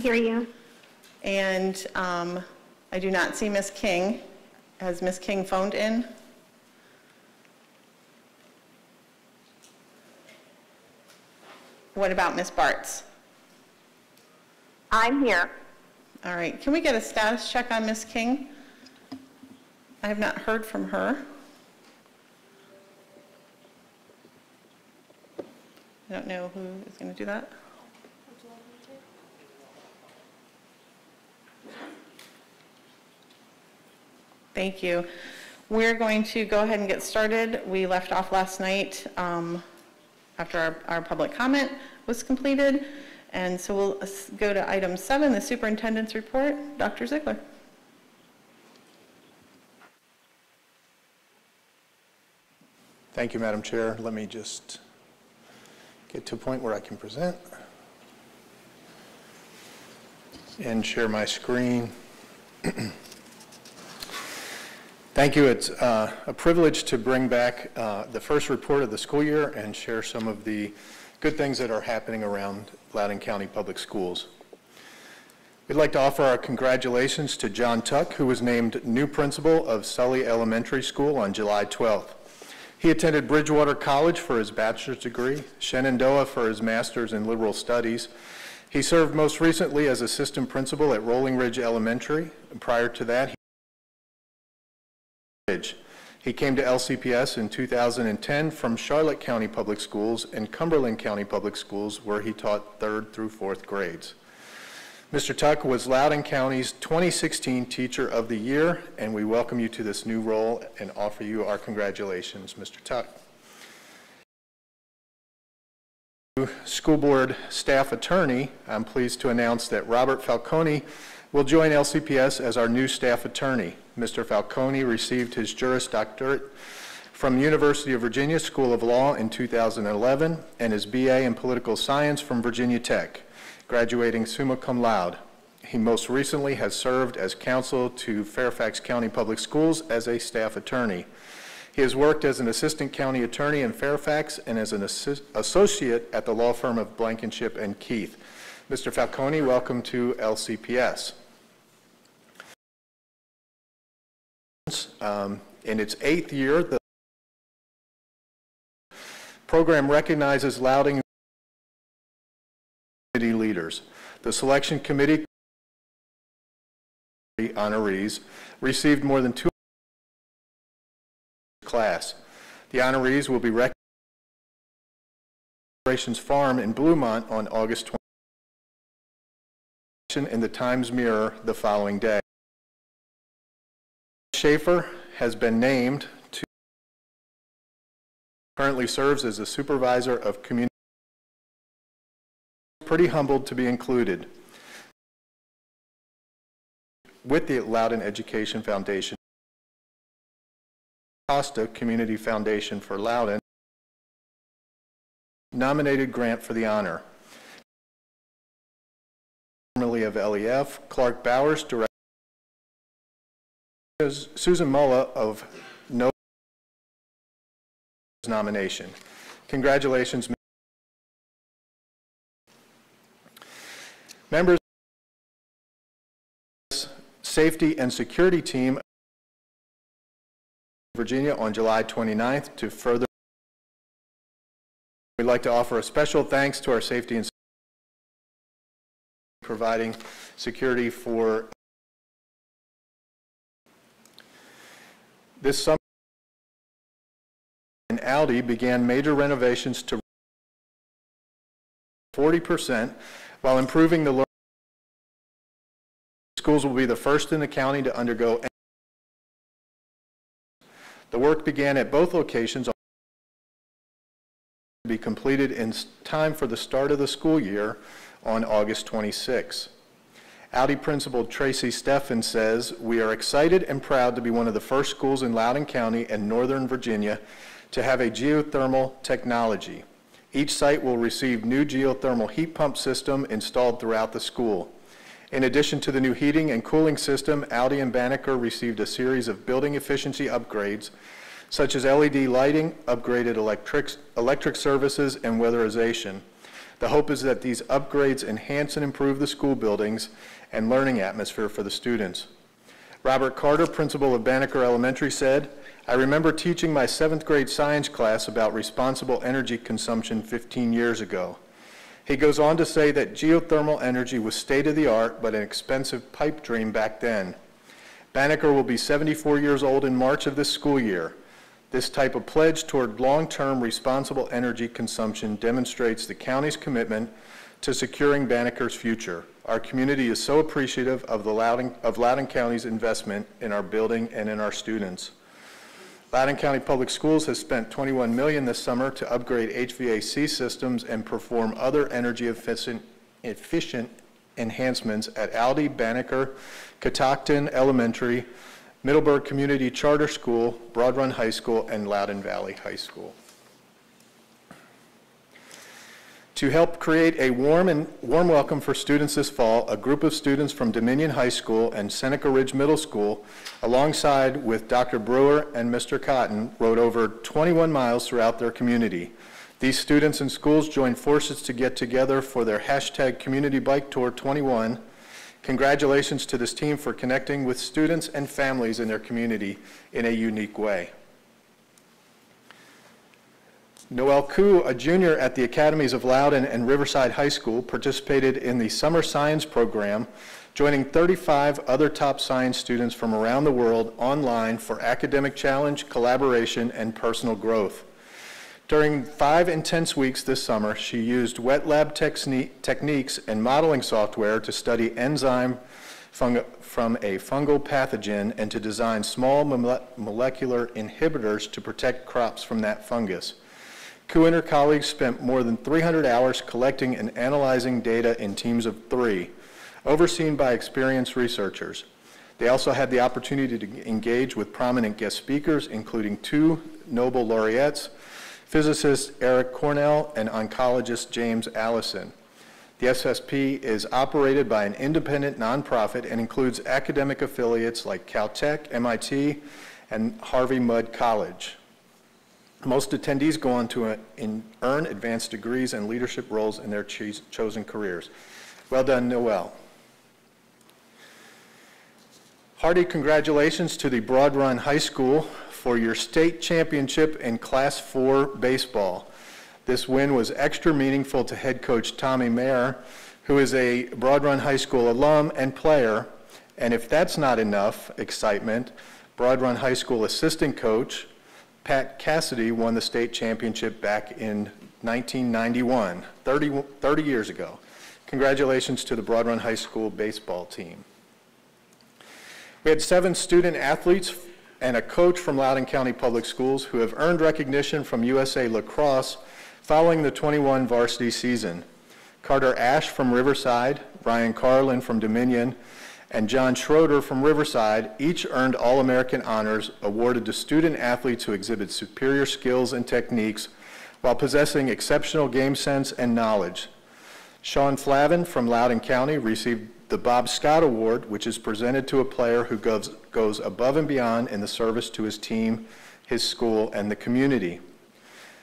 Hear you. And um, I do not see Ms. King. Has Ms. King phoned in? What about Ms. Barts? I'm here. All right, can we get a status check on Ms. King? I have not heard from her. I don't know who is going to do that. Thank you. We're going to go ahead and get started. We left off last night um, after our, our public comment was completed. And so we'll go to item seven, the superintendent's report. Dr. Ziegler. Thank you, Madam Chair. Let me just get to a point where I can present and share my screen. Thank you. It's uh, a privilege to bring back uh, the first report of the school year and share some of the good things that are happening around Loudoun County Public Schools. We'd like to offer our congratulations to John Tuck, who was named new principal of Sully Elementary School on July 12th. He attended Bridgewater College for his bachelor's degree, Shenandoah for his master's in liberal studies. He served most recently as assistant principal at Rolling Ridge Elementary. Prior to that, he came to LCPS in 2010 from Charlotte County Public Schools and Cumberland County Public Schools, where he taught third through fourth grades. Mr. Tuck was Loudoun County's 2016 Teacher of the Year, and we welcome you to this new role and offer you our congratulations, Mr. Tuck. School Board Staff Attorney, I'm pleased to announce that Robert Falcone will join LCPS as our new staff attorney. Mr. Falcone received his Juris Doctorate from University of Virginia School of Law in 2011 and his BA in Political Science from Virginia Tech, graduating summa cum laude. He most recently has served as counsel to Fairfax County Public Schools as a staff attorney. He has worked as an assistant county attorney in Fairfax and as an associate at the law firm of Blankenship and Keith. Mr. Falcone, welcome to LCPS. Um, In its eighth year, the program recognizes Loudoun community leaders. The selection committee honorees received more than two class. The honorees will be recognized at Operations Farm in Bluemont on August 20. In the Times Mirror the following day. Schaefer has been named to, currently serves as the supervisor of community. Pretty humbled to be included with the Loudoun Education Foundation. Costa Community Foundation for Loudoun nominated grant for the honor. Formerly of LEF, Clark Bowers, Director. Susan Mulla of No nomination. Congratulations. Members Safety and Security Team Virginia on July 29th to further. We'd like to offer a special thanks to our safety and providing security for this summer. And Aldie began major renovations to 40% while improving the learning. Schools will be the first in the county to undergo the work began at both locations to be completed in time for the start of the school year on August 26. Aldie Principal Tracy Steffen says, "We are excited and proud to be one of the first schools in Loudoun County and Northern Virginia to have a geothermal technology. Each site will receive new geothermal heat pump system installed throughout the school. In addition to the new heating and cooling system, Aldie and Banneker received a series of building efficiency upgrades, such as LED lighting, upgraded electric, electric services, and weatherization. The hope is that these upgrades enhance and improve the school buildings and learning atmosphere for the students. Robert Carter, principal of Banneker Elementary, said, "I remember teaching my seventh grade science class about responsible energy consumption 15 years ago. He goes on to say that geothermal energy was state-of-the-art but an expensive pipe dream back then. Banneker will be 74 years old in March of this school year. This type of pledge toward long-term responsible energy consumption demonstrates the county's commitment to securing Banneker's future. Our community is so appreciative of the Loudoun, of Loudoun County's investment in our building and in our students. Loudoun County Public Schools has spent 21 million this summer to upgrade HVAC systems and perform other energy efficient, efficient enhancements at Aldie, Banneker, Catoctin Elementary, Middleburg Community Charter School, Broad Run High School, and Loudoun Valley High School. To help create a warm and warm welcome for students this fall, a group of students from Dominion High School and Seneca Ridge Middle School, alongside with Dr. Brewer and Mr. Cotton, rode over 21 miles throughout their community. These students and schools joined forces to get together for their hashtag Community Bike Tour 21. Congratulations to this team for connecting with students and families in their community in a unique way. Noel Koo, a junior at the Academies of Loudoun and Riverside High School, participated in the Summer Science Program, joining 35 other top science students from around the world online for academic challenge, collaboration, and personal growth. During five intense weeks this summer, she used wet lab techniques and modeling software to study enzyme from a fungal pathogen and to design small molecular inhibitors to protect crops from that fungus. Koo and her colleagues spent more than 300 hours collecting and analyzing data in teams of three, overseen by experienced researchers. They also had the opportunity to engage with prominent guest speakers, including two Nobel laureates, physicist Eric Cornell and oncologist James Allison. The SSP is operated by an independent nonprofit and includes academic affiliates like Caltech, MIT, and Harvey Mudd College. Most attendees go on to uh, in- earn advanced degrees and leadership roles in their chosen careers. Well done, Noel. Hearty congratulations to the Broad Run High School for your state championship in Class 4 baseball. This win was extra meaningful to head coach Tommy Mayer, who is a Broad Run High School alum and player. And if that's not enough excitement, Broad Run High School assistant coach Pat Cassidy won the state championship back in 1991, 30, 30 years ago. Congratulations to the Broad Run High School baseball team. We had seven student athletes and a coach from Loudoun County Public Schools who have earned recognition from USA Lacrosse following the 21 varsity season. Carter Ash from Riverside, Ryan Carlin from Dominion, and John Schroeder from Riverside each earned All-American honors awarded to student athletes who exhibit superior skills and techniques while possessing exceptional game sense and knowledge. Sean Flavin from Loudoun County received the Bob Scott Award, which is presented to a player who goes, goes above and beyond in the service to his team, his school, and the community.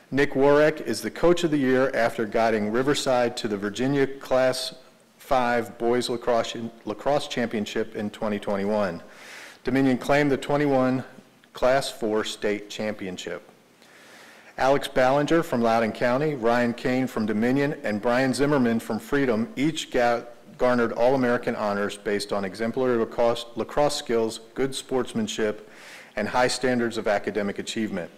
Nick Warwick is the Coach of the Year after guiding Riverside to the Virginia Class 5 Boys Lacrosse, Lacrosse Championship in 2021. Dominion claimed the 21 Class 4 State Championship. Alex Ballinger from Loudoun County, Ryan Kane from Dominion, and Brian Zimmerman from Freedom each ga- garnered All-American honors based on exemplary lacrosse, lacrosse skills, good sportsmanship, and high standards of academic achievement.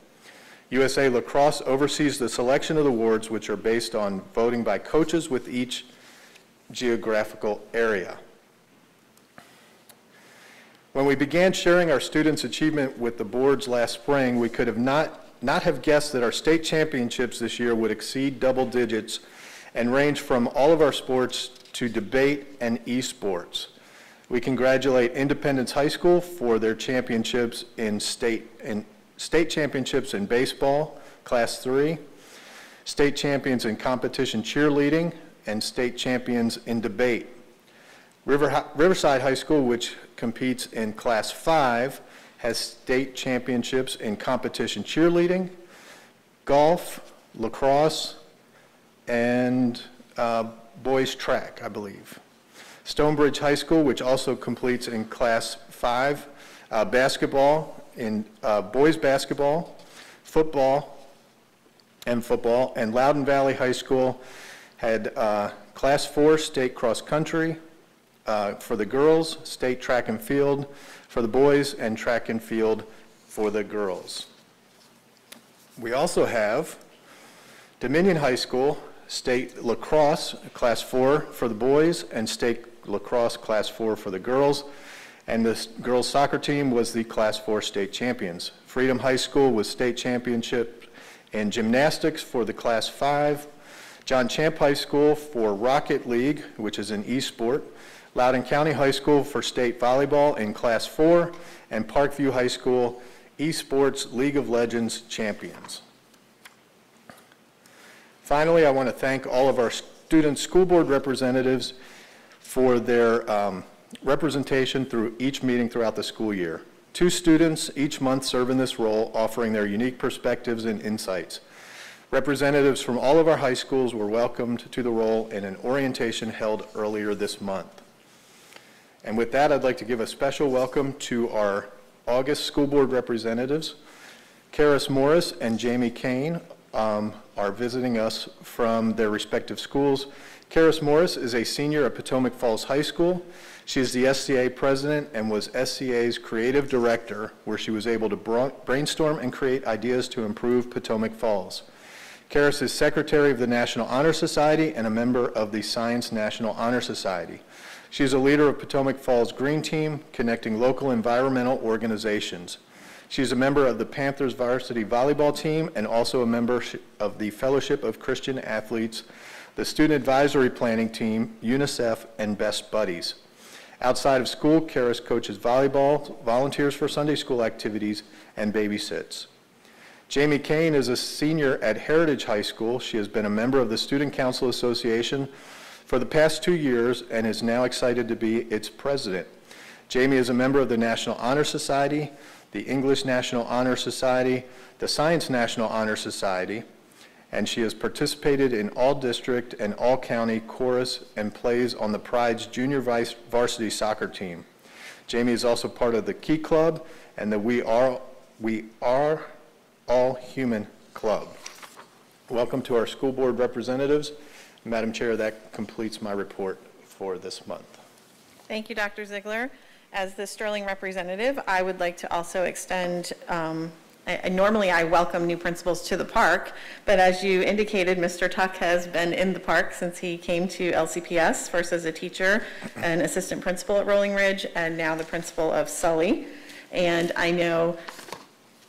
USA Lacrosse oversees the selection of the awards, which are based on voting by coaches with each geographical area. When we began sharing our students' achievement with the boards last spring, we could have not, not have guessed that our state championships this year would exceed double digits and range from all of our sports to debate and esports. We congratulate Independence High School for their championships in state, in state championships in baseball, Class 3, state champions in competition cheerleading, and state champions in debate. River, Riverside High School, which competes in Class 5, has state championships in competition cheerleading, golf, lacrosse, and uh, boys track, I believe. Stonebridge High School, which also completes in Class 5, uh, basketball, in uh, boys basketball, football, and football. And Loudoun Valley High School had uh, Class 4 state cross country uh, for the girls, state track and field for the boys, and track and field for the girls. We also have Dominion High School, state lacrosse, class four for the boys, and state lacrosse, class four for the girls. And the girls' soccer team was the class four state champions. Freedom High School was state championship in gymnastics for the class five. John Champe High School for Rocket League, which is an e-sport. Loudoun County High School for state volleyball in class four. And Parkview High School Esports League of Legends champions. Finally, I want to thank all of our student school board representatives for their um, representation through each meeting throughout the school year. Two students each month serve in this role, offering their unique perspectives and insights. Representatives from all of our high schools were welcomed to the role in an orientation held earlier this month. And with that, I'd like to give a special welcome to our August school board representatives. Karis Morris and Jamie Kane um, are visiting us from their respective schools. Karis Morris is a senior at Potomac Falls High School. She is the SCA president and was SCA's creative director, where she was able to brainstorm and create ideas to improve Potomac Falls. Karis is secretary of the National Honor Society and a member of the Science National Honor Society. She is a leader of Potomac Falls Green Team, connecting local environmental organizations. She is a member of the Panthers varsity volleyball team and also a member of the Fellowship of Christian Athletes, the Student Advisory Planning Team, UNICEF, and Best Buddies. Outside of school, Karis coaches volleyball, volunteers for Sunday school activities, and babysits. Jamie Kane is a senior at Heritage High School. She has been a member of the Student Council Association for the past two years and is now excited to be its president. Jamie is a member of the National Honor Society, the English National Honor Society, the Science National Honor Society, and she has participated in all district and all county chorus and plays on the Pride's junior vice varsity soccer team. Jamie is also part of the Key Club and the We Are, We Are All Human Club. Welcome to our school board representatives. Madam Chair, that completes my report for this month. Thank you, Dr. Ziegler. As the Sterling representative, I would like to also extend, um, I- normally I welcome new principals to the park, but as you indicated, Mr. Tuck has been in the park since he came to LCPS, first as a teacher and assistant principal at Rolling Ridge, and now the principal of Sully. And I know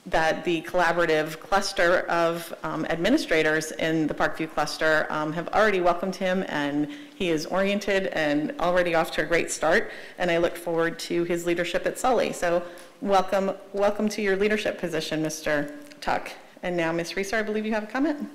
that the collaborative cluster of um, administrators in the Parkview cluster um, have already welcomed him, and he is oriented and already off to a great start, and I look forward to his leadership at Sully. So welcome, welcome to your leadership position, Mr. Tuck. And now, Ms. Reaser, I believe you have a comment?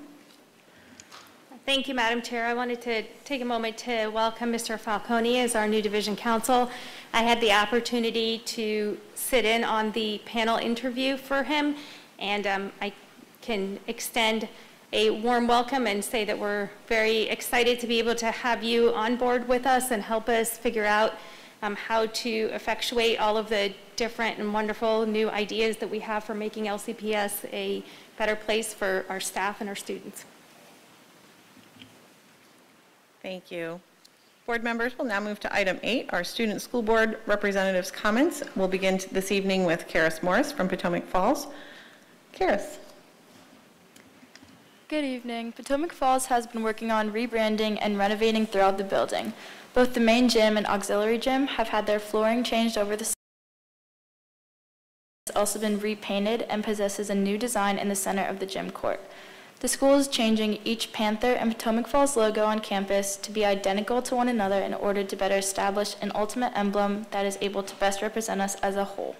Thank you, Madam Chair. I wanted to take a moment to welcome Mr. Falcone as our new division counsel. I had the opportunity to sit in on the panel interview for him, and um, I can extend a warm welcome and say that we're very excited to be able to have you on board with us and help us figure out um, how to effectuate all of the different and wonderful new ideas that we have for making LCPS a better place for our staff and our students. Thank you. Board members We'll now move to item eight, our student school board representatives' comments. We'll begin this evening with Karis Morris from Potomac Falls. Karis? Good evening. Potomac Falls has been working on rebranding and renovating throughout the building. Both the main gym and auxiliary gym have had their flooring changed over the s- has also been repainted and possesses a new design in the center of the gym court. The school is changing each Panther and Potomac Falls logo on campus to be identical to one another in order to better establish an ultimate emblem that is able to best represent us as a whole.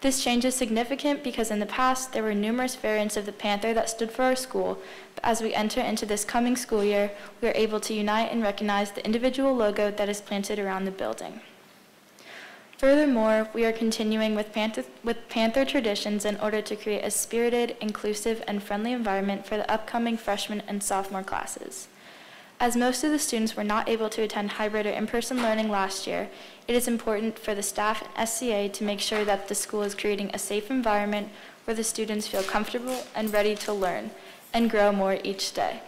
This change is significant because in the past, there were numerous variants of the Panther that stood for our school, but as we enter into this coming school year, we are able to unite and recognize the individual logo that is planted around the building. Furthermore, we are continuing with Panther, with Panther traditions in order to create a spirited, inclusive, and friendly environment for the upcoming freshman and sophomore classes. As most of the students were not able to attend hybrid or in-person learning last year, it is important for the staff and SCA to make sure that the school is creating a safe environment where the students feel comfortable and ready to learn and grow more each day.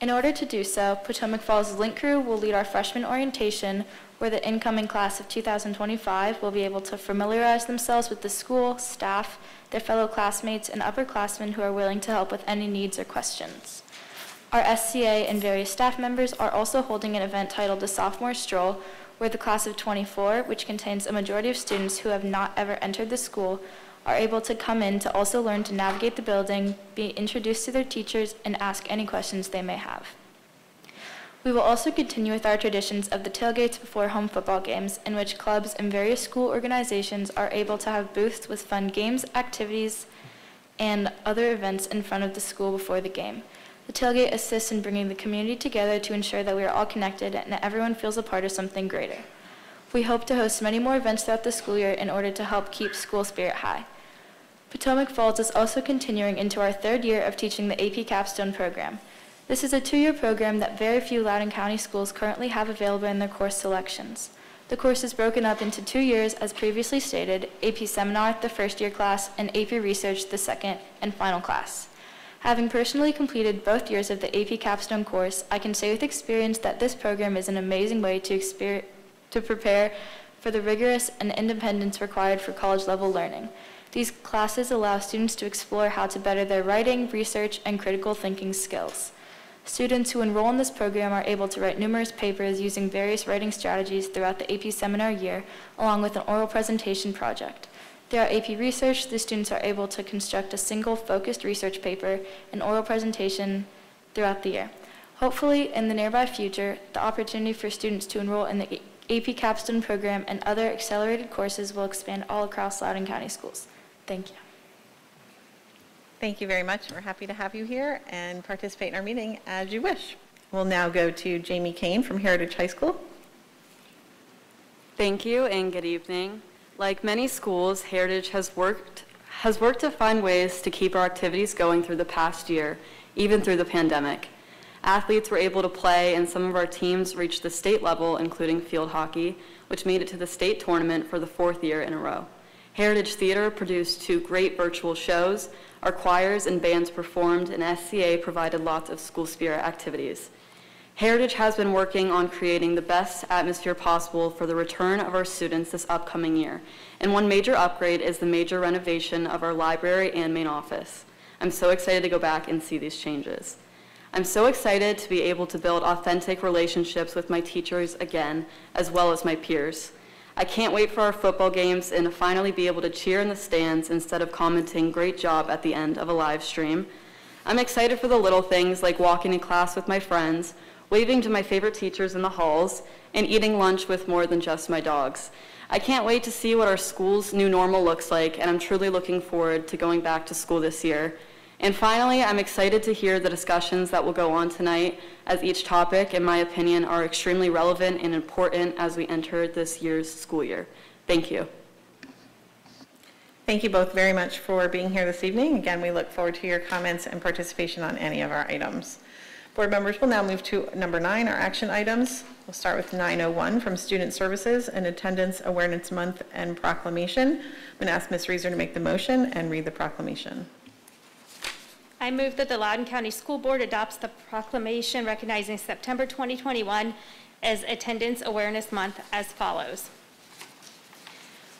In order to do so, Potomac Falls Link Crew will lead our freshman orientation, where the incoming class of 2025 will be able to familiarize themselves with the school, staff, their fellow classmates, and upperclassmen who are willing to help with any needs or questions. Our SCA and various staff members are also holding an event titled the Sophomore Stroll, where the class of 24, which contains a majority of students who have not ever entered the school, are able to come in to also learn to navigate the building, be introduced to their teachers, and ask any questions they may have. We will also continue with our traditions of the tailgates before home football games, in which clubs and various school organizations are able to have booths with fun games, activities, and other events in front of the school before the game. The tailgate assists in bringing the community together to ensure that we are all connected and that everyone feels a part of something greater. We hope to host many more events throughout the school year in order to help keep school spirit high. Potomac Falls is also continuing into our third year of teaching the AP Capstone program. This is a two-year program that very few Loudoun County schools currently have available in their course selections. The course is broken up into two years, as previously stated, AP Seminar, the first year class, and AP Research, the second and final class. Having personally completed both years of the AP Capstone course, I can say with experience that this program is an amazing way to, to prepare for the rigorous and independence required for college-level learning. These classes allow students to explore how to better their writing, research, and critical thinking skills. Students who enroll in this program are able to write numerous papers using various writing strategies throughout the AP seminar year, along with an oral presentation project. Through our AP research, the students are able to construct a single focused research paper and oral presentation throughout the year. Hopefully, in the nearby future, the opportunity for students to enroll in the AP Capstone program and other accelerated courses will expand all across Loudoun County schools. Thank you. Thank you very much. We're happy to have you here and participate in our meeting as you wish. We'll now go to Jamie Kane from Heritage High School. Thank you and good evening. Like many schools, Heritage has worked has worked to find ways to keep our activities going through the past year, even through the pandemic. Athletes were able to play and some of our teams reached the state level, including field hockey, which made it to the state tournament for the fourth year in a row. Heritage Theater produced two great virtual shows. Our choirs and bands performed, and SCA provided lots of school spirit activities. Heritage has been working on creating the best atmosphere possible for the return of our students this upcoming year. And one major upgrade is the major renovation of our library and main office. I'm so excited to go back and see these changes. I'm so excited to be able to build authentic relationships with my teachers again, as well as my peers. I can't wait for our football games and to finally be able to cheer in the stands instead of commenting great job at the end of a live stream. I'm excited for the little things like walking in class with my friends, waving to my favorite teachers in the halls, and eating lunch with more than just my dogs. I can't wait to see what our school's new normal looks like, and I'm truly looking forward to going back to school this year. And finally, I'm excited to hear the discussions that will go on tonight, as each topic, in my opinion, are extremely relevant and important as we enter this year's school year. Thank you. Thank you both very much for being here this evening. Again, we look forward to your comments and participation on any of our items. Board members will now move to number nine, our action items. We'll start with 901 from Student Services and Attendance Awareness Month and Proclamation. I'm going to ask Ms. Reaser to make the motion and read the proclamation. I move that the Loudoun County School Board adopts the proclamation recognizing September 2021 as Attendance Awareness Month as follows.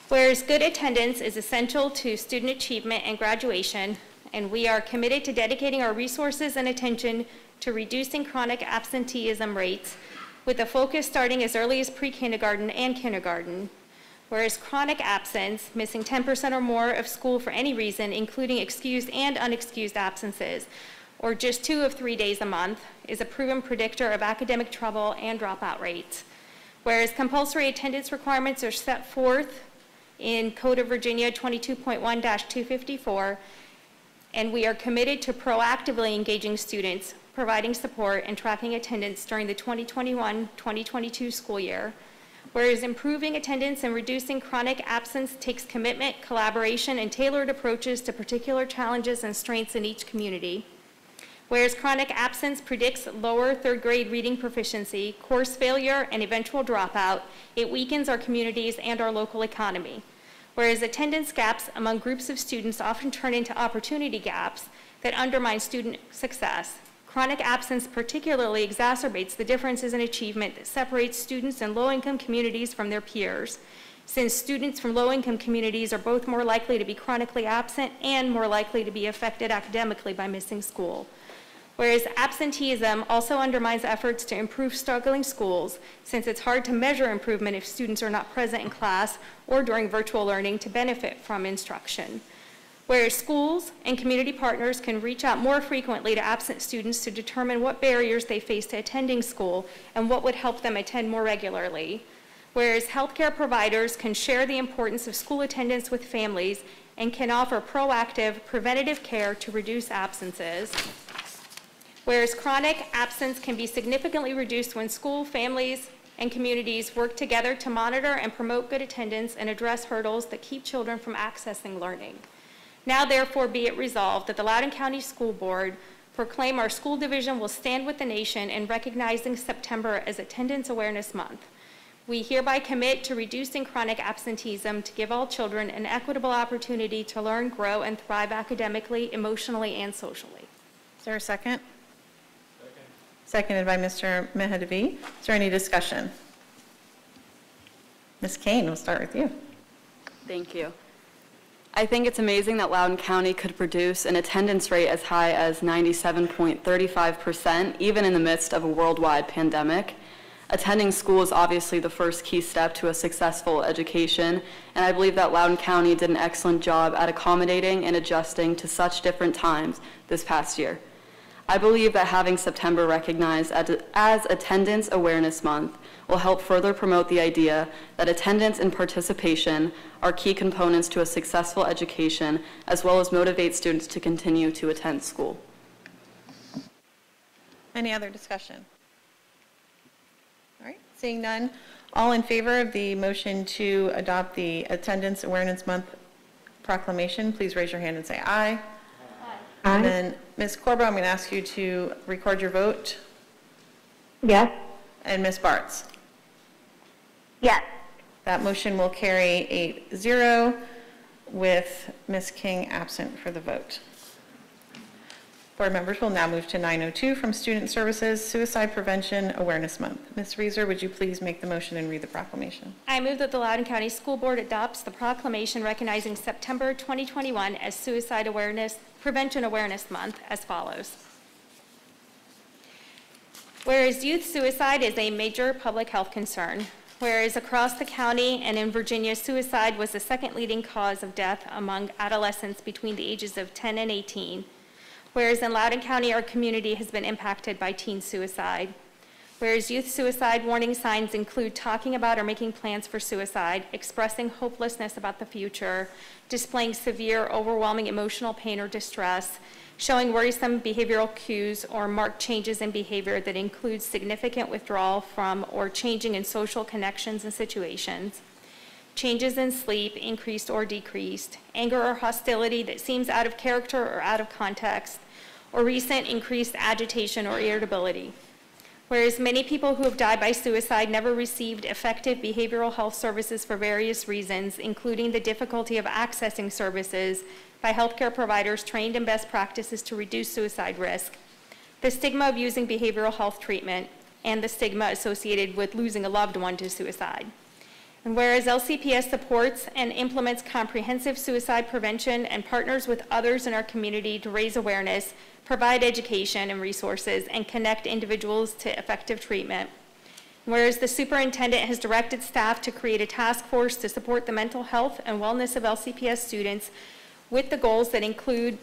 Whereas good attendance is essential to student achievement and graduation, and we are committed to dedicating our resources and attention to reducing chronic absenteeism rates with a focus starting as early as pre-kindergarten and kindergarten, whereas chronic absence, missing 10% or more of school for any reason, including excused and unexcused absences, or just two of three days a month, is a proven predictor of academic trouble and dropout rates. Whereas compulsory attendance requirements are set forth in Code of Virginia 22.1-254, and we are committed to proactively engaging students, providing support, and tracking attendance during the 2021-2022 school year. Whereas improving attendance and reducing chronic absence takes commitment, collaboration, and tailored approaches to particular challenges and strengths in each community. Whereas chronic absence predicts lower third grade reading proficiency, course failure, and eventual dropout, it weakens our communities and our local economy. Whereas attendance gaps among groups of students often turn into opportunity gaps that undermine student success, chronic absence particularly exacerbates the differences in achievement that separates students in low-income communities from their peers, since students from low-income communities are both more likely to be chronically absent and more likely to be affected academically by missing school. Whereas absenteeism also undermines efforts to improve struggling schools, since it's hard to measure improvement if students are not present in class or during virtual learning to benefit from instruction. Whereas schools and community partners can reach out more frequently to absent students to determine what barriers they face to attending school and what would help them attend more regularly. Whereas healthcare providers can share the importance of school attendance with families and can offer proactive, preventative care to reduce absences whereas chronic absence can be significantly reduced when school, families, and communities work together to monitor and promote good attendance and address hurdles that keep children from accessing learning. Now therefore be it resolved that the Loudoun County School Board proclaim our school division will stand with the nation in recognizing September as Attendance Awareness Month. We hereby commit to reducing chronic absenteeism to give all children an equitable opportunity to learn, grow, and thrive academically, emotionally, and socially. Is there a second? Seconded by Mr. Mahedavi. Is there any discussion? Ms. Kane, we'll start with you. Thank you. I think it's amazing that Loudoun County could produce an attendance rate as high as 97.35%, even in the midst of a worldwide pandemic. Attending school is obviously the first key step to a successful education, and I believe that Loudoun County did an excellent job at accommodating and adjusting to such different times this past year. I believe that having September recognized as, as Attendance Awareness Month will help further promote the idea that attendance and participation are key components to a successful education, as well as motivate students to continue to attend school. Any other discussion? All right, seeing none, all in favor of the motion to adopt the Attendance Awareness Month proclamation, please raise your hand and say aye. Aye. And then, Ms. Corbo, I'm going to ask you to record your vote, Yes. and Ms. Barts. Yes. That motion will carry 8-0 with Ms. King absent for the vote. Board members will now move to 902 from Student Services, Suicide Prevention Awareness Month. Ms. Reaser, would you please make the motion and read the proclamation? I move that the Loudoun County School Board adopts the proclamation recognizing September 2021 as Suicide Awareness, Prevention Awareness Month as follows. Whereas youth suicide is a major public health concern, whereas across the county and in Virginia, suicide was the second leading cause of death among adolescents between the ages of 10 and 18, whereas in Loudoun County, our community has been impacted by teen suicide, whereas youth suicide warning signs include talking about or making plans for suicide, expressing hopelessness about the future, displaying severe, overwhelming emotional pain or distress, showing worrisome behavioral cues or marked changes in behavior that include significant withdrawal from or changing in social connections and situations, changes in sleep, increased or decreased, anger or hostility that seems out of character or out of context, or recent increased agitation or irritability. Whereas many people who have died by suicide never received effective behavioral health services for various reasons, including the difficulty of accessing services by healthcare providers trained in best practices to reduce suicide risk, the stigma of using behavioral health treatment, and the stigma associated with losing a loved one to suicide. And whereas LCPS supports and implements comprehensive suicide prevention and partners with others in our community to raise awareness, provide education and resources, and connect individuals to effective treatment. Whereas the superintendent has directed staff to create a task force to support the mental health and wellness of LCPS students with the goals that include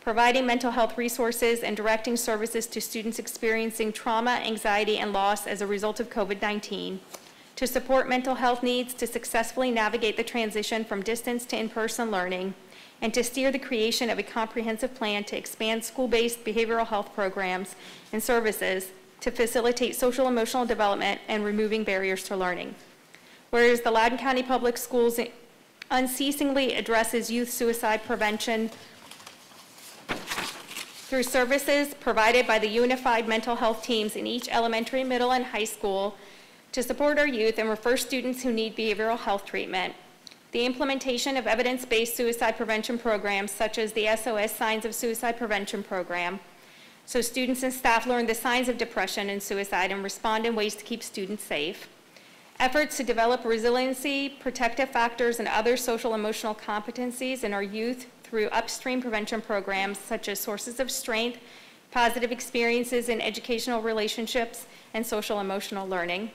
providing mental health resources and directing services to students experiencing trauma, anxiety, and loss as a result of COVID-19, to support mental health needs to successfully navigate the transition from distance to in-person learning, and to steer the creation of a comprehensive plan to expand school-based behavioral health programs and services to facilitate social emotional development and removing barriers to learning. Whereas the Loudoun County Public Schools unceasingly addresses youth suicide prevention through services provided by the unified mental health teams in each elementary, middle, and high school to support our youth and refer students who need behavioral health treatment. The implementation of evidence-based suicide prevention programs such as the SOS Signs of Suicide Prevention Program, so students and staff learn the signs of depression and suicide and respond in ways to keep students safe. Efforts to develop resiliency, protective factors, and other social emotional competencies in our youth through upstream prevention programs such as sources of strength, positive experiences in educational relationships, and social emotional learning.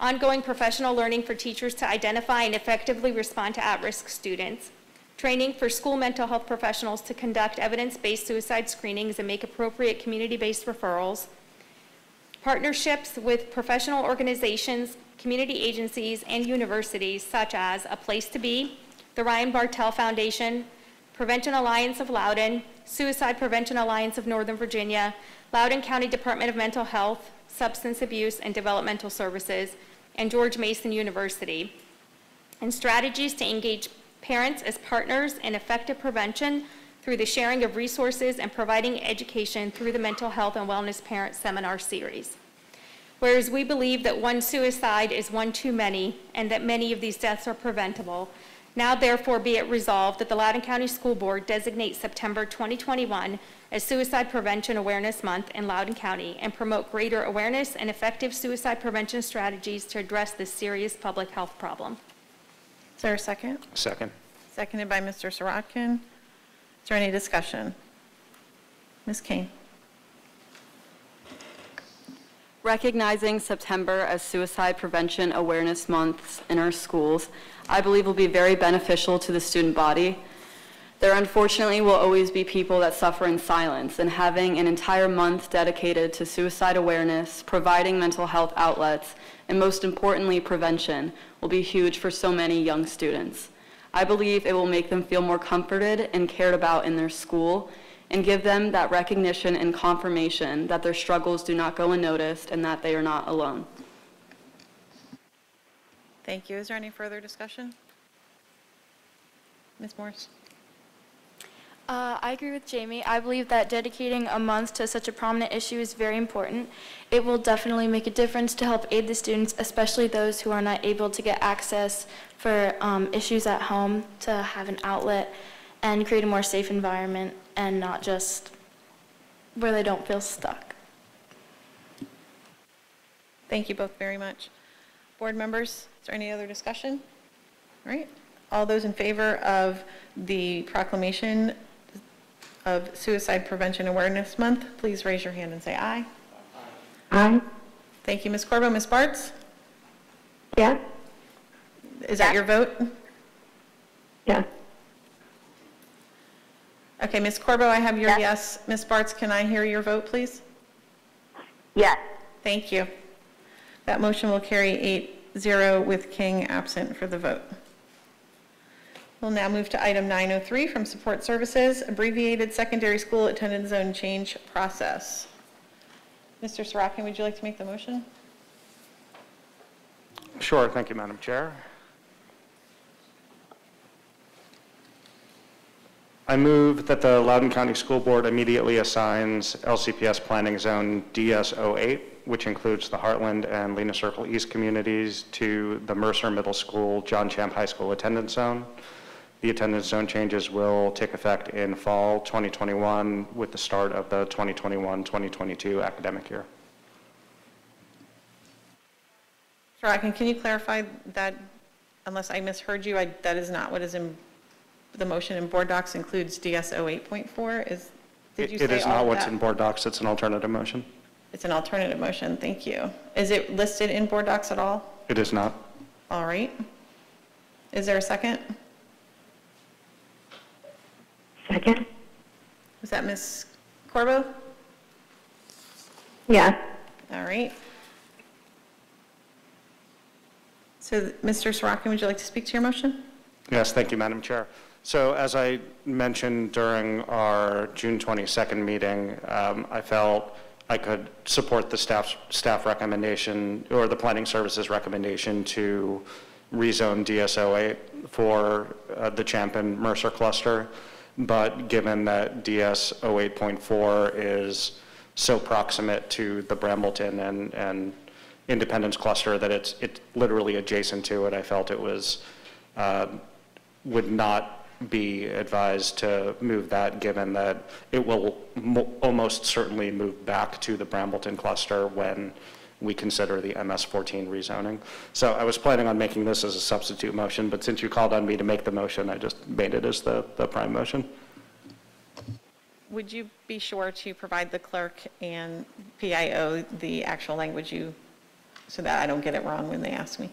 Ongoing professional learning for teachers to identify and effectively respond to at-risk students. Training for school mental health professionals to conduct evidence-based suicide screenings and make appropriate community-based referrals partnerships with professional organizations, community agencies, and universities such as A Place to Be, the Ryan Bartel Foundation, Prevention Alliance of Loudoun, Suicide Prevention Alliance of Northern Virginia, Loudoun County Department of Mental Health, Substance Abuse and Developmental Services, and George Mason University, and strategies to engage parents as partners in effective prevention through the sharing of resources and providing education through the Mental Health and Wellness Parent Seminar Series. Whereas we believe that one suicide is one too many and that many of these deaths are preventable, now therefore be it resolved that the Loudoun County School Board designate September 2021 as Suicide Prevention Awareness Month in Loudoun County and promote greater awareness and effective suicide prevention strategies to address this serious public health problem. Is there a second? Second. Seconded by Mr. Serotkin. Is there any discussion? Ms. Kane? Recognizing September as Suicide Prevention Awareness Month in our schools, I believe will be very beneficial to the student body. There unfortunately will always be people that suffer in silence, and having an entire month dedicated to suicide awareness, providing mental health outlets, and most importantly, prevention, will be huge for so many young students. I believe it will make them feel more comforted and cared about in their school, and give them that recognition and confirmation that their struggles do not go unnoticed and that they are not alone. Thank you. Is there any further discussion? Ms. Morris? Uh, I agree with Jamie. I believe that dedicating a month to such a prominent issue is very important. It will definitely make a difference to help aid the students, especially those who are not able to get access for um, issues at home, to have an outlet and create a more safe environment and not just where they don't feel stuck. Thank you both very much. Board members, is there any other discussion? All right. All those in favor of the proclamation of Suicide Prevention Awareness Month, please raise your hand and say aye. Aye. Thank you, Ms. Corbo. Ms. Barts? Yeah. Is that your vote? Yeah. Okay, Ms. Corbo, I have your Yes. yes. Ms. Barts, can I hear your vote, please? Yes. Thank you. That motion will carry 8-0 with King absent for the vote. We'll now move to item 903 from Support Services, Abbreviated Secondary School Attendance Zone Change Process. Mr. Serotkin, would you like to make the motion? Sure, thank you, Madam Chair. I move that the Loudoun County School Board immediately assigns LCPS Planning Zone DS08, which includes the Heartland and Lenah Circle East communities, to the Mercer Middle School, John Champe High School attendance zone. The attendance zone changes will take effect in fall 2021 with the start of the 2021-2022 academic year. Serotkin, can you clarify that, unless I misheard you, I- that is not what is in the motion in Board Docs includes DS 08.4? Is, did you say It is not what's that? in board docs, it's an alternative motion. It's an alternative motion, thank you. Is it listed in Board Docs at all? It is not. All right. Is there a second? Second? Was that Ms. Corbo? Yeah. All right. So, Mr. Serotkin, would you like to speak to your motion? Yes, thank you, Madam Chair. So as I mentioned during our June 22nd meeting, um, I felt I could support the staff's, staff recommendation, or the planning services recommendation to rezone DSO 8 for uh, the Champe and Mercer cluster. But given that DS 08.4 is so proximate to the Brambleton and, and Independence cluster that it's, it's literally adjacent to it, I felt it was, uh, would not be advised to move that, given that it will mo- almost certainly move back to the Brambleton cluster when we consider the MS-14 rezoning. So I was planning on making this as a substitute motion, but since you called on me to make the motion, I just made it as the, the prime motion. Would you be sure to provide the clerk and PIO the actual language you, so that I don't get it wrong when they ask me?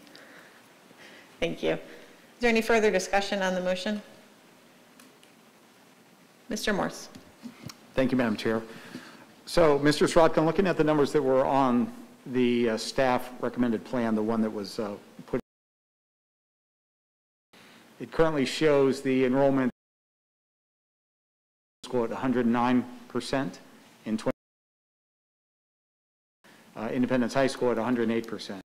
Thank you. Is there any further discussion on the motion? Mr. Morse? Thank you, Madam Chair. So, Mr. Serotkin, looking at the numbers that were on the uh, staff recommended plan, the one that was uh, put, it currently shows the enrollment school at 109% in 20, uh, Independence High School at 108%.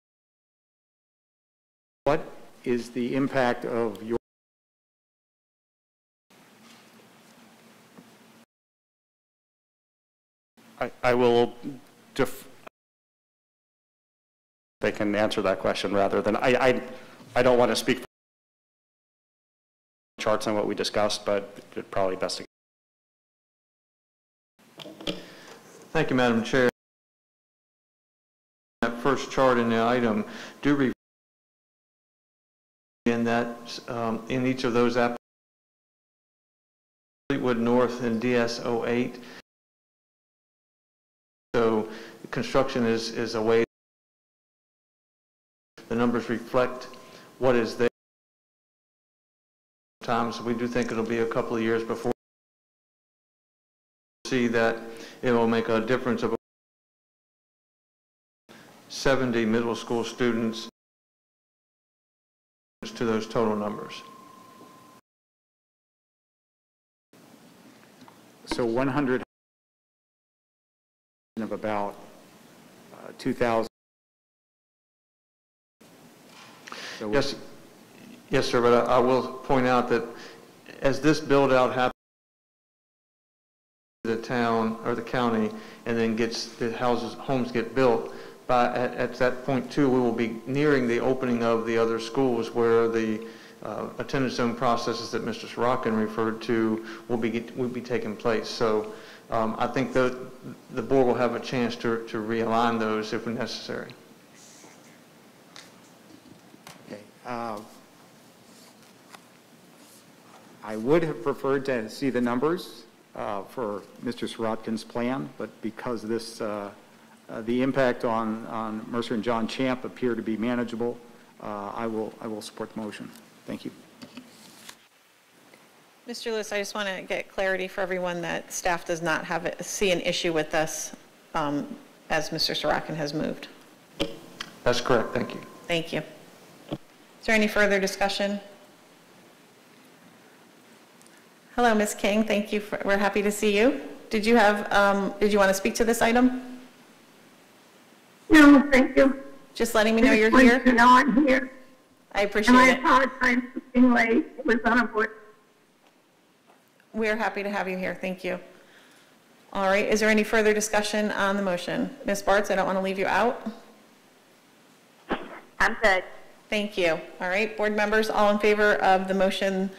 What is the impact of your I, I will def, they can answer that question rather than, I, I, I don't want to speak charts on what we discussed, but it probably best to Thank you, Madam Chair. That first chart in the item, do re- in that, um, in each of those app, Fleetwood North and DS 08. So construction is, is a way, the numbers reflect what is there. Times, we do think it'll be a couple of years before we see that it will make a difference of 70 middle school students to those total numbers. So 100 of about uh, 2,000. Yes, yes, sir, but I I will point out that as this build-out happens, the town or the county, and then gets, the houses, homes get built, by, at, at that point too, we will be nearing the opening of the other schools where the uh, attendance zone processes that Mr. Serotkin referred to will be, will be taking place. So um, I think the, the board will have a chance to, to realign those if necessary. Okay. Uh, I would have preferred to see the numbers uh, for Mr. Serotkin's plan, but because this, uh, uh, the impact on, on Mercer and John Champe appear to be manageable, uh, I will, I will support the motion. Thank you. Mr. Lewis, I just want to get clarity for everyone that staff does not have, a- see an issue with this um, as Mr. Serotkin has moved. That's correct, thank you. Thank you. Is there any further discussion? Hello, Ms. King, thank you, for- we're happy to see you. Did you have, um, did you want to speak to this item? No, thank you. Just letting me know you're I just wanted to here? know I'm here. I appreciate And appreciate I it. apologize for being late. It was on a board. We're happy to have you here, thank you. All right, is there any further discussion on the motion? Ms. Barts, I don't want to leave you out. I'm good. Thank you. All right, board members, all in favor of the motion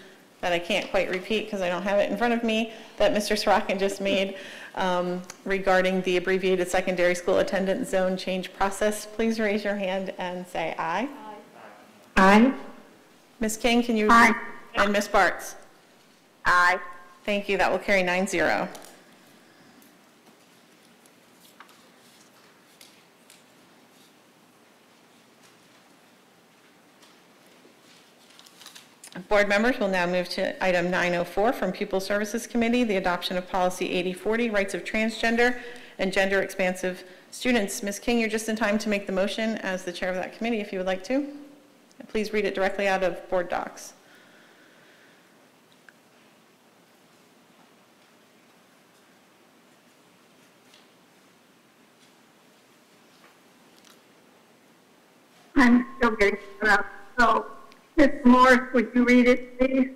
that I can't quite repeat because I don't have it in front of me, that Mr. Serotkin just made um, regarding the abbreviated secondary school attendance zone change process, please raise your hand and say aye. Aye. Ms. King, can you? Aye. And Ms. Barts? Aye. Thank you, that will carry 9-0. Board members will now move to item 904 from Pupil Services Committee, the adoption of policy 8040, rights of transgender and gender expansive students. Ms. King, you're just in time to make the motion as the chair of that committee, if you would like to. Please read it directly out of board docs. I'm still getting up. So, Ms. Morris, would you read it, please?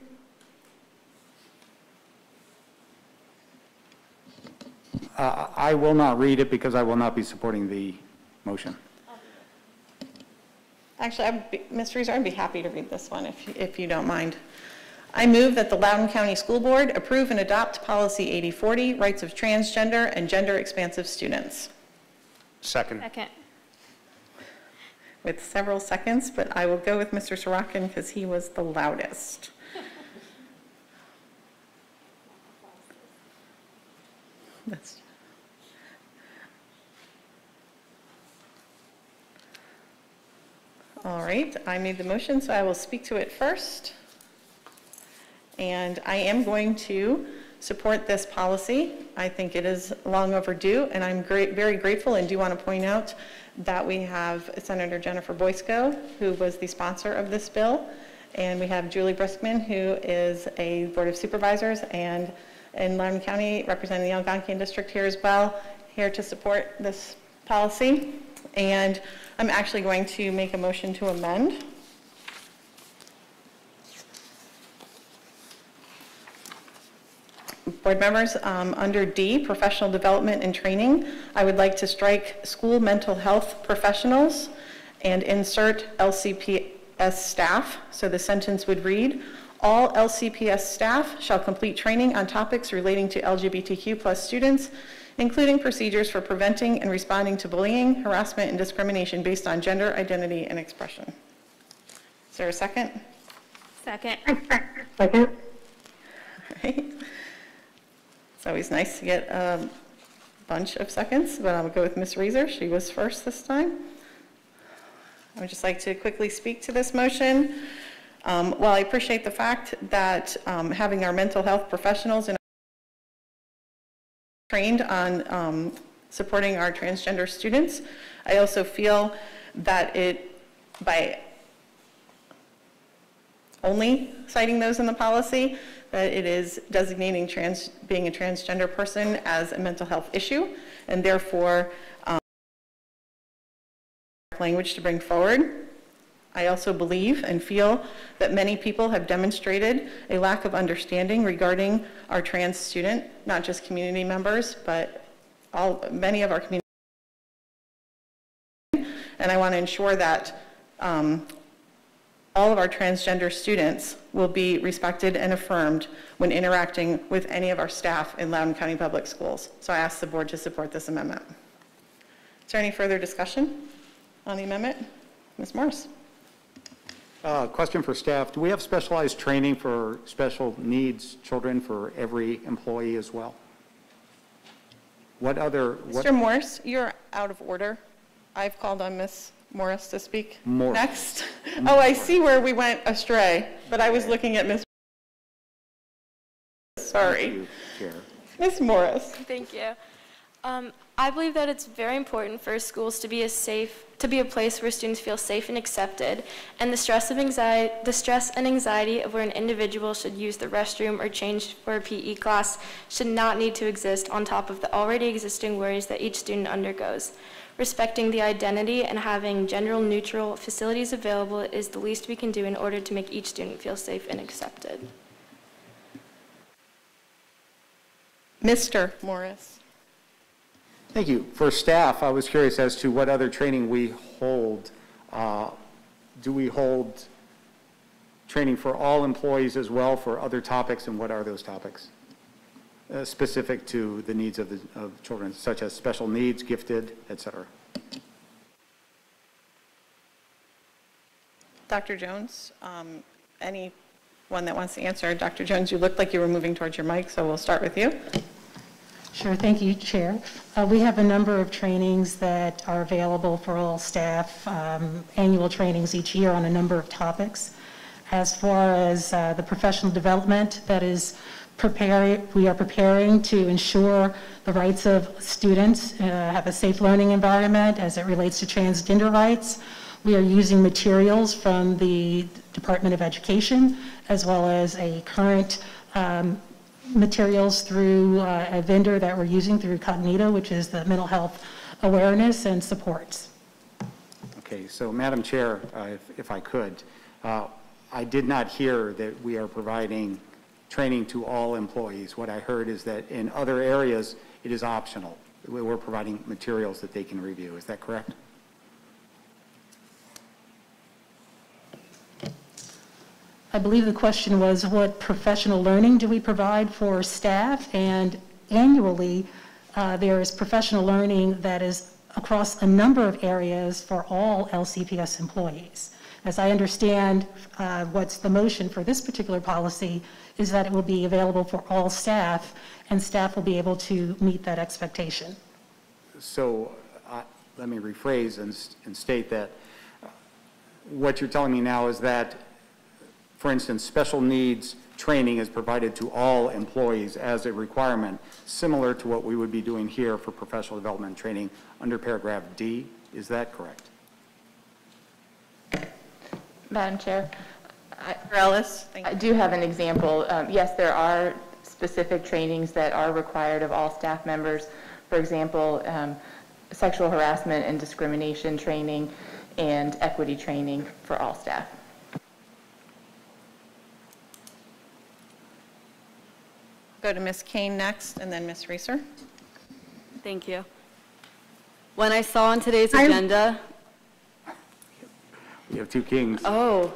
Uh, I will not read it because I will not be supporting the motion. Actually, I'm, Ms. Reaser, I'd be happy to read this one if, if you don't mind. I move that the Loudoun County School Board approve and adopt Policy 8040, Rights of Transgender and Gender Expansive Students. Second. Second with several seconds, but I will go with Mr. Serotkin because he was the loudest. That's- All right, I made the motion, so I will speak to it first. And I am going to support this policy. I think it is long overdue, and I'm great, very grateful and do want to point out that we have Senator Jennifer Boysko, who was the sponsor of this bill, and we have Juli Briskman, who is a Board of Supervisors and in Loudoun County, representing the Algonkian District here as well, here to support this policy. And I'm actually going to make a motion to amend. Board members, um, under D, professional development and training, I would like to strike school mental health professionals and insert LCPS staff. So the sentence would read, "All LCPS staff shall complete training on topics relating to LGBTQ+ plus students, including procedures for preventing and responding to bullying, harassment, and discrimination based on gender identity and expression." Is there a second? Second. Second. All right. It's always nice to get a bunch of seconds, but I'll go with Ms. Reaser. She was first this time. I would just like to quickly speak to this motion. Um, While I appreciate the fact that um, having our mental health professionals and trained on um, supporting our transgender students, I also feel that it, by only citing those in the policy, that it is designating trans, being a transgender person as a mental health issue, and therefore, um, language to bring forward. I also believe and feel that many people have demonstrated a lack of understanding regarding our trans student, not just community members, but all, many of our community. And I want to ensure that um, all of our transgender students will be respected and affirmed when interacting with any of our staff in Loudoun County Public Schools. So I ask the board to support this amendment. Is there any further discussion on the amendment? Ms. Morris? Uh, Question for staff, do we have specialized training for special needs children for every employee as well? What other, what, Mr. Morris, you're out of order. I've called on Ms. Morris to speak Morris. next. Oh, I see where we went astray, but I was looking at Ms. Sorry. Chair? Ms. Morris. Thank you. Um, I believe that it's very important for schools to be a safe, to be a place where students feel safe and accepted, and the stress of anxiety, the stress and anxiety of where an individual should use the restroom or change for a PE class should not need to exist on top of the already existing worries that each student undergoes. Respecting the identity and having gender-neutral facilities available is the least we can do in order to make each student feel safe and accepted. Mr. Morris. Thank you. For staff, I was curious as to what other training we hold. Uh, Do we hold training for all employees as well for other topics, and what are those topics? Uh, Specific to the needs of the, of children, such as special needs, gifted, et cetera. Dr. Jones, um, anyone that wants to answer? Dr. Jones, you looked like you were moving towards your mic, so we'll start with you. Sure, thank you, Chair. Uh, We have a number of trainings that are available for all staff, um, annual trainings each year on a number of topics. As far as uh, the professional development that is preparing, we are preparing to ensure the rights of students uh, have a safe learning environment as it relates to transgender rights. We are using materials from the Department of Education as well as a current um, materials through uh, a vendor that we're using through Kognito, which is the mental health awareness and supports. Okay, so Madam Chair, uh, if if I could, uh, I did not hear that we are providing training to all employees. What I heard is that in other areas, it is optional. We- We're providing materials that they can review. Is that correct? I believe the question was, what professional learning do we provide for staff? And annually, uh, there is professional learning that is across a number of areas for all LCPS employees. As I understand, uh, what's the motion for this particular policy is that it will be available for all staff, and staff will be able to meet that expectation. So uh, let me rephrase and and state that uh, what you're telling me now is that, for instance, special needs training is provided to all employees as a requirement, similar to what we would be doing here for professional development training under paragraph D. Is that correct? Madam Chair, I- Dr. Ellis? Thank I you. do have an example. Um, Yes, there are specific trainings that are required of all staff members. For example, um, sexual harassment and discrimination training and equity training for all staff. Go to Ms. Kane next, and then Ms. Reaser. Thank you. When I saw on today's I- agenda, We have two kings. oh,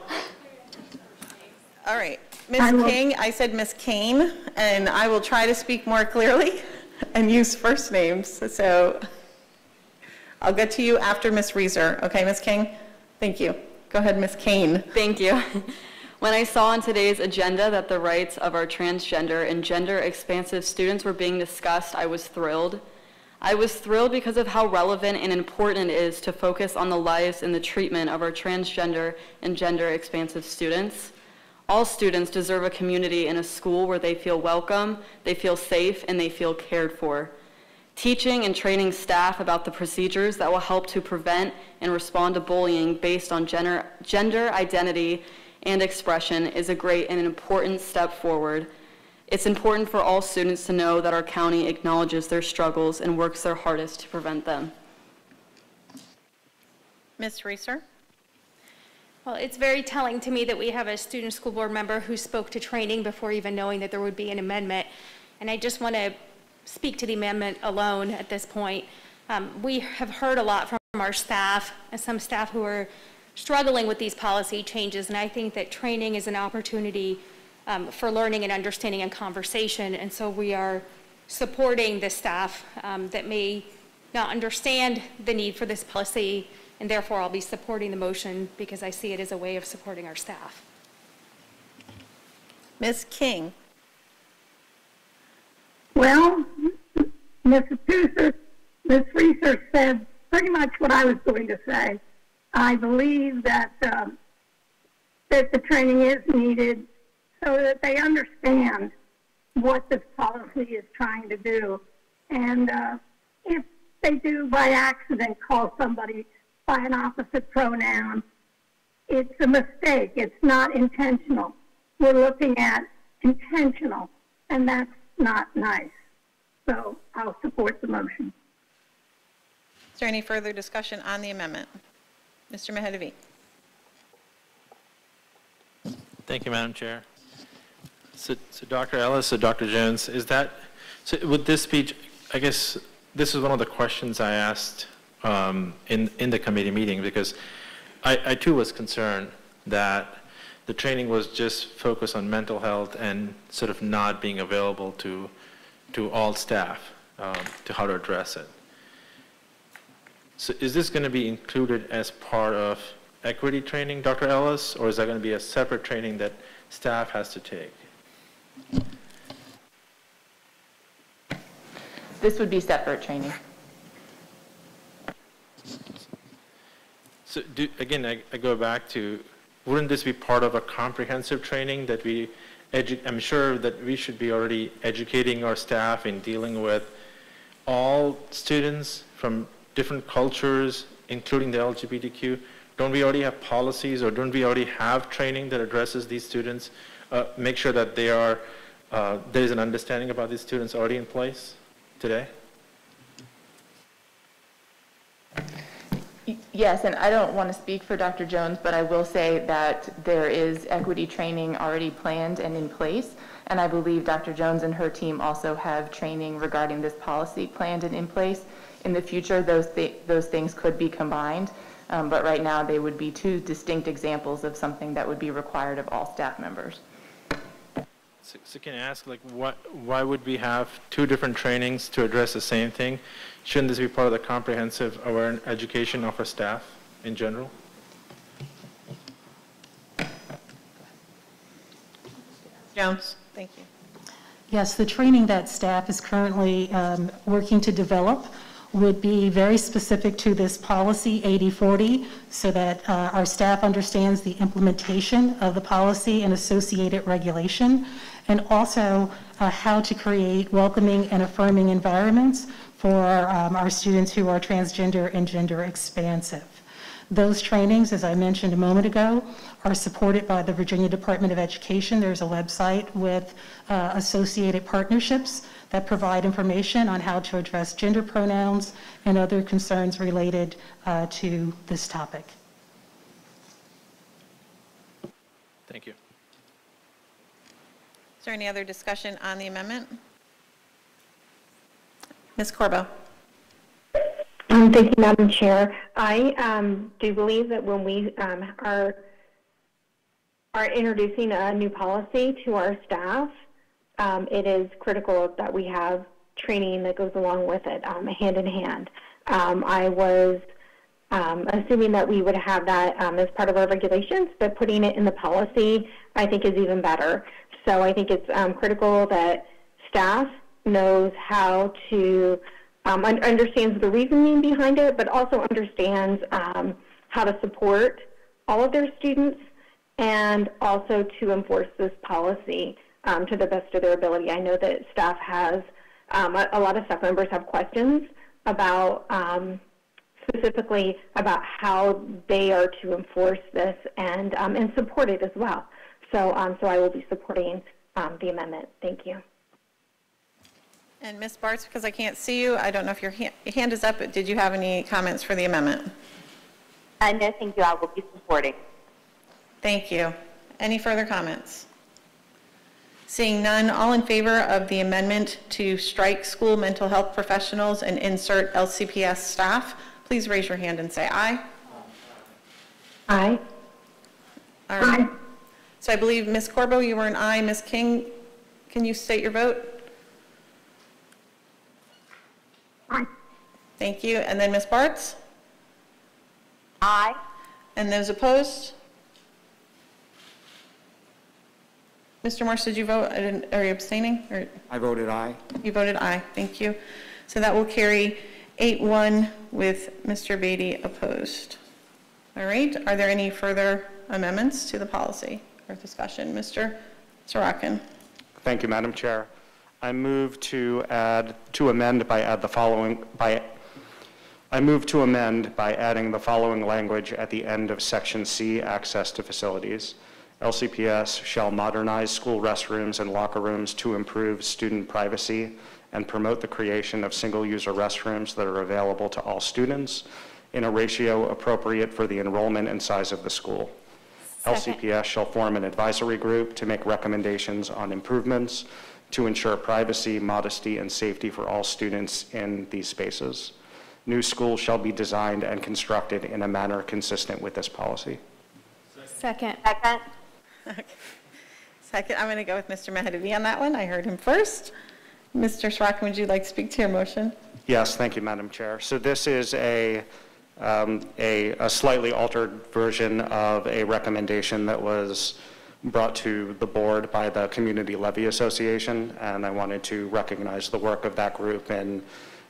All right. I Ms. will- King, I said Ms. Kane, and I will try to speak more clearly and use first names. So I'll get to you after Ms. Reaser. Okay, Ms. King? Thank you. Go ahead, Ms. Kane. Thank you. When I saw on today's agenda that the rights of our transgender and gender expansive students were being discussed, I was thrilled. I was thrilled because of how relevant and important it is to focus on the lives and the treatment of our transgender and gender expansive students. All students deserve a community and a school where they feel welcome, they feel safe, and they feel cared for. Teaching and training staff about the procedures that will help to prevent and respond to bullying based on gender, gender identity and expression is a great and an important step forward. It's important for all students to know that our county acknowledges their struggles and works their hardest to prevent them. Ms. Reaser? Well, it's very telling to me that we have a student school board member who spoke to training before even knowing that there would be an amendment. And I just want to speak to the amendment alone at this point. Um, We have heard a lot from our staff, and some staff who are struggling with these policy changes, and I think that training is an opportunity um, for learning and understanding and conversation, and so we are supporting the staff um, that may not understand the need for this policy, and therefore I'll be supporting the motion because I see it as a way of supporting our staff. Ms. King? Well, Mrs. Reaser, Ms. Reaser said pretty much what I was going to say. I believe that, um, that the training is needed so that they understand what this policy is trying to do. And, uh, if they do by accident call somebody by an opposite pronoun, it's a mistake. It's not intentional. We're looking at intentional, and that's not nice. So I'll support the motion. Is there any further discussion on the amendment? Mr. Mahedavi? Thank you, Madam Chair. So, so Dr. Ellis, so Dr. Jones, is that, so would this be, I guess, this is one of the questions I asked um, in, in the committee meeting, because I, I too was concerned that the training was just focused on mental health and sort of not being available to, to all staff, um, to how to address it. So is this going to be included as part of equity training, Dr. Ellis, or is that going to be a separate training that staff has to take? This would be separate training. So do, again, I, I go back to, wouldn't this be part of a comprehensive training that we, I'm sure that we should be already educating our staff in dealing with all students from different cultures, including the LGBTQ. Don't we already have policies or don't we already have training that addresses these students? Uh, make sure that they are, uh, there is an understanding about these students already in place today? Yes, and I don't want to speak for Dr. Jones, but I will say that there is equity training already planned and in place. And I believe Dr. Jones and her team also have training regarding this policy planned and in place. In the future, those, thi- those things could be combined. Um, But right now, they would be two distinct examples of something that would be required of all staff members. So so can I ask, like, what, why would we have two different trainings to address the same thing? Shouldn't this be part of the comprehensive awareness education of our staff in general? Jones? Thank you. Yes, the training that staff is currently um, working to develop would be very specific to this policy 8040, so that uh, our staff understands the implementation of the policy and associated regulation, and also uh, how to create welcoming and affirming environments for um, our students who are transgender and gender expansive. Those trainings, as I mentioned a moment ago, are supported by the Virginia Department of Education. There's a website with uh, associated partnerships that provide information on how to address gender pronouns and other concerns related uh, to this topic. Thank you. There any other discussion on the amendment? Ms. Corbo? Um, Thank you, Madam Chair. I um, do believe that when we um, are are introducing a new policy to our staff, um, it is critical that we have training that goes along with it, um, hand in hand. Um, I was um, assuming that we would have that as part of our regulations, but putting it in the policy, I think, is even better. So I think it's um, critical that staff knows how to um, un- understands the reasoning behind it, but also understands um, how to support all of their students and also to enforce this policy um, to the best of their ability. I know that staff has, um, a, a lot of staff members have questions about um, specifically about how they are to enforce this and, um, and support it as well. So, um, so I will be supporting um, the amendment. Thank you. And Ms. Barts, because I can't see you, I don't know if your hand, your hand is up, but did you have any comments for the amendment? Uh, no, thank you. I will be supporting. Thank you. Any further comments? Seeing none, all in favor of the amendment to strike school mental health professionals and insert LCPS staff, please raise your hand and say aye. Aye. All right. So I believe, Ms. Corbo, you were an aye. Ms. King, can you state your vote? Aye. Thank you. And then Ms. Barts? Aye. And those opposed? Mr. Morse, did you vote? I didn't, are you abstaining? Or I voted aye. you voted aye. Thank you. So that will carry 8-1 with Mr. Beatty opposed. All right. Are there any further amendments to the policy discussion? Mr. Serotkin? Thank you, Madam Chair. I move to add, to amend by add the following, by, I move to amend by adding the following language at the end of Section C, access to facilities. LCPS shall modernize school restrooms and locker rooms to improve student privacy and promote the creation of single-user restrooms that are available to all students in a ratio appropriate for the enrollment and size of the school. LCPS shall form an advisory group to make recommendations on improvements to ensure privacy, modesty, and safety for all students in these spaces. New schools shall be designed and constructed in a manner consistent with this policy. Second. Second. Second, I'm going to go with Mr. Mahedavi on that one. I heard him first. Mr. Serotkin, would you like to speak to your motion? Yes, thank you, Madam Chair. So this is a, um, a a slightly altered version of a recommendation that was brought to the board by the Community Levy Association, and I wanted to recognize the work of that group in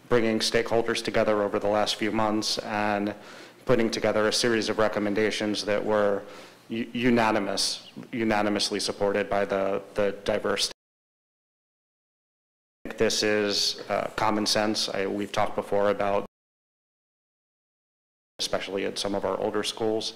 bringing stakeholders together over the last few months and putting together a series of recommendations that were unanimous, unanimously supported by the, the diverse This is uh, common sense. I- We've talked before about, especially at some of our older schools,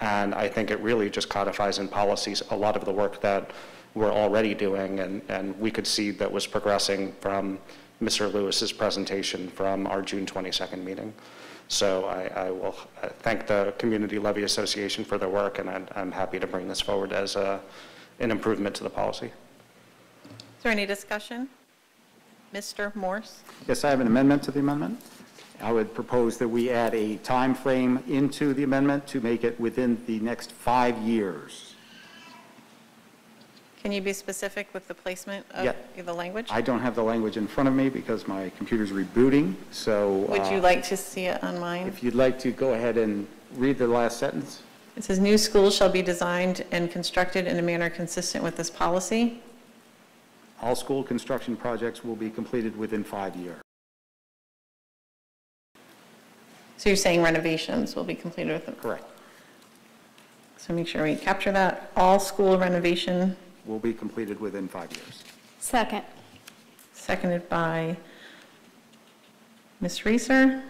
and I think it really just codifies in policies a lot of the work that we're already doing, and, and we could see that was progressing from Mr. Lewis's presentation from our June 22nd meeting. So I, I will uh, thank the Community Levy Association for their work, and I'm, I'm happy to bring this forward as a, an improvement to the policy. Is there any discussion? Mr. Morse? Yes, I have an amendment to the amendment. I would propose that we add a time frame into the amendment to make it within the next five years. Can you be specific with the placement of Yeah. the language? I don't have the language in front of me because my computer's rebooting, so. Would you uh, like to see it on mine? If you'd like to go ahead and read the last sentence. It says, "New schools shall be designed and constructed in a manner consistent with this policy." All school construction projects will be completed within five years. So you're saying renovations will be completed with them? Correct. So make sure we capture that. All school renovation, Will be completed within five years. Second. seconded by Ms. Reaser.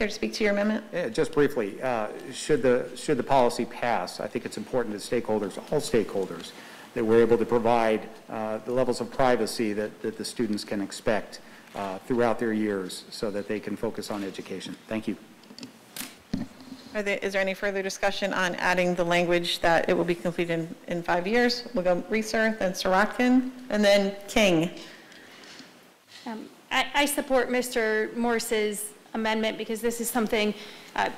Care to speak to your amendment? Yeah, Just briefly, uh, should the, should the policy pass, I think it's important to stakeholders, all stakeholders, that we're able to provide uh, the levels of privacy that, that the students can expect uh, throughout their years so that they can focus on education. Thank you. Are there, is there any further discussion on adding the language that it will be completed in, in five years? We'll go Reaser, then Serotkin, and then King. Um, I, I support Mr. Morse's amendment because this is something uh,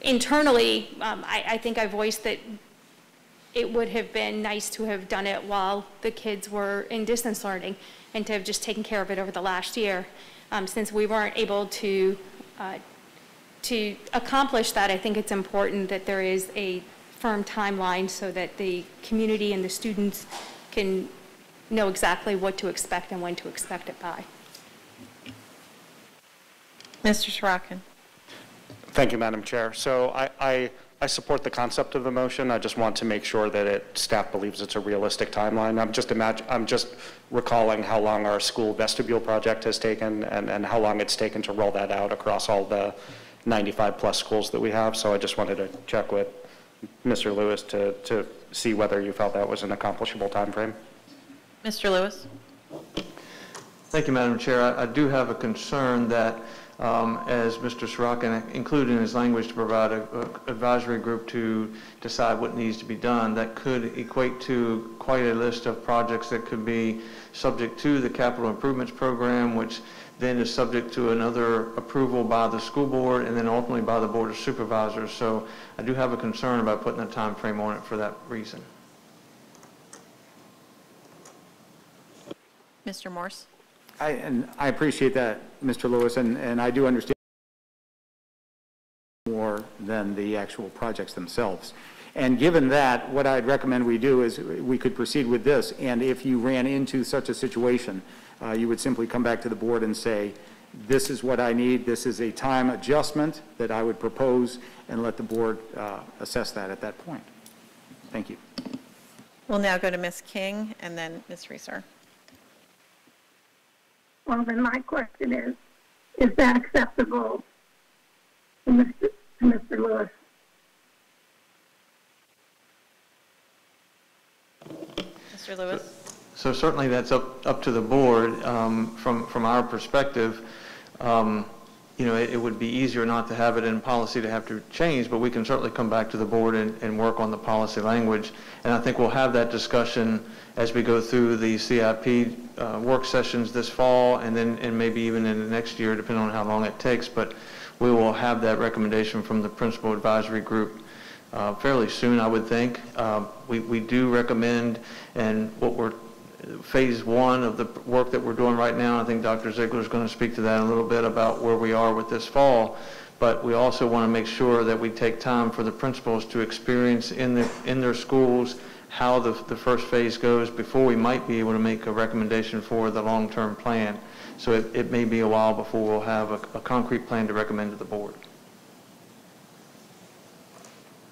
internally, um, I, I think I voiced that it would have been nice to have done it while the kids were in distance learning and to have just taken care of it over the last year. Um, Since we weren't able to, uh, to accomplish that, I think it's important that there is a firm timeline so that the community and the students can know exactly what to expect and when to expect it by. Mr. Serotkin. Thank you, Madam Chair. So I, I, I support the concept of the motion. I just want to make sure that it, staff believes it's a realistic timeline. I'm just imagine, I'm just recalling how long our school vestibule project has taken and, and how long it's taken to roll that out across all the 95-plus schools that we have. So I just wanted to check with Mr. Lewis to, to see whether you felt that was an accomplishable timeframe. Mr. Lewis? Thank you, Madam Chair. I I do have a concern that, um, as Mr. Serotkin included in his language to provide an advisory group to decide what needs to be done, that could equate to quite a list of projects that could be subject to the capital improvements program, which then is subject to another approval by the school board and then ultimately by the Board of Supervisors. So I do have a concern about putting a time frame on it for that reason. Mr. Morse? I, and I appreciate that, Mr. Lewis, and, and I do understand more than the actual projects themselves. And given that, what I'd recommend we do is we could proceed with this, and if you ran into such a situation, uh, you would simply come back to the board and say, this is what I need, this is a time adjustment that I would propose, and let the board uh, assess that at that point. Thank you. We'll now go to Ms. King and then Ms. Reaser. Well, then my question is, is that acceptable to Mr. to Mr. Lewis? Mr. Lewis? So certainly that's up, up to the board. Um, From, from our perspective, um, you know, it it would be easier not to have it in policy to have to change, but we can certainly come back to the board and, and work on the policy language. And I think we'll have that discussion as we go through the CIP uh, work sessions this fall, and then, and maybe even in the next year, depending on how long it takes. But we will have that recommendation from the principal advisory group uh, fairly soon, I would think. Uh, We, we do recommend, and what we're, phase one of the work that we're doing right now, I think Dr. Ziegler is going to speak to that a little bit about where we are with this fall, but we also want to make sure that we take time for the principals to experience in the, in their schools how the, the first phase goes before we might be able to make a recommendation for the long-term plan. So it, it may be a while before we'll have a, a concrete plan to recommend to the board.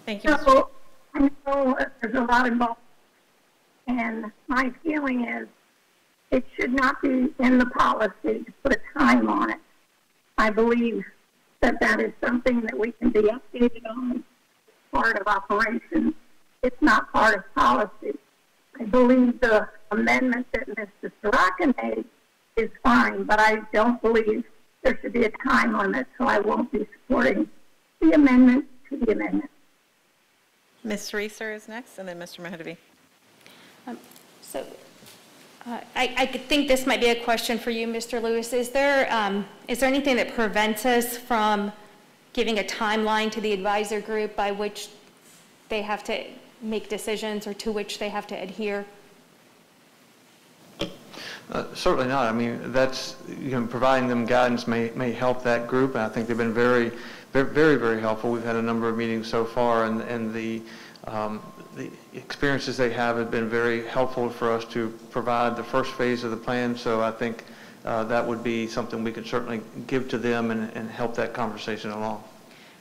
Thank you. So, I know there's a lot involved, and my feeling is it should not be in the policy to put a time on it. I believe that that is something that we can be updated on part of operations. It's not part of policy. I believe the amendment that Mr. Serotkin made is fine, but I don't believe there should be a time limit, so I won't be supporting the amendment to the amendment. Ms. Reaser is next, and then Mr. Mahedavi. So uh, I, I think this might be a question for you, Mr. Lewis. Is there, um, is there anything that prevents us from giving a timeline to the advisor group by which they have to make decisions or to which they have to adhere? Uh, Certainly not. I mean, that's, you know, providing them guidance may, may help that group, and I think they've been very, very, very very helpful. We've had a number of meetings so far, and, and the, um, the experiences they have have been very helpful for us to provide the first phase of the plan, so I think uh, that would be something we could certainly give to them and, and help that conversation along.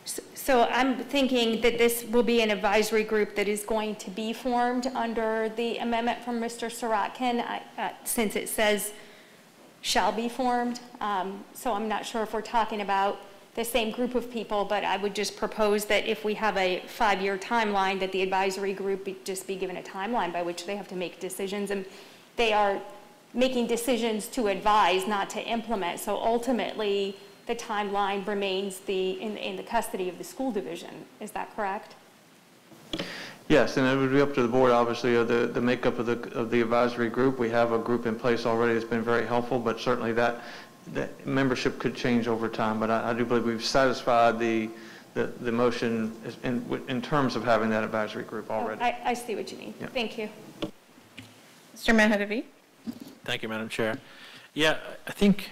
S- So I'm thinking that this will be an advisory group that is going to be formed under the amendment from Mr. Serotkin, I- uh, since it says shall be formed. Um, So I'm not sure if we're talking about the same group of people, but I would just propose that if we have a five-year timeline, that the advisory group be- just be given a timeline by which they have to make decisions. And they are making decisions to advise, not to implement. So ultimately, the timeline remains the, in, in the custody of the school division. Is that correct? Yes, and it would be up to the board, obviously, of the, the makeup of the, of the advisory group. We have a group in place already that's been very helpful, but certainly that, that membership could change over time. But I, I do believe we've satisfied the, the, the motion in, in terms of having that advisory group already. I, I see what you mean. Yeah. Thank you. Mr. Mahedavi? Thank you, Madam Chair. Yeah, I think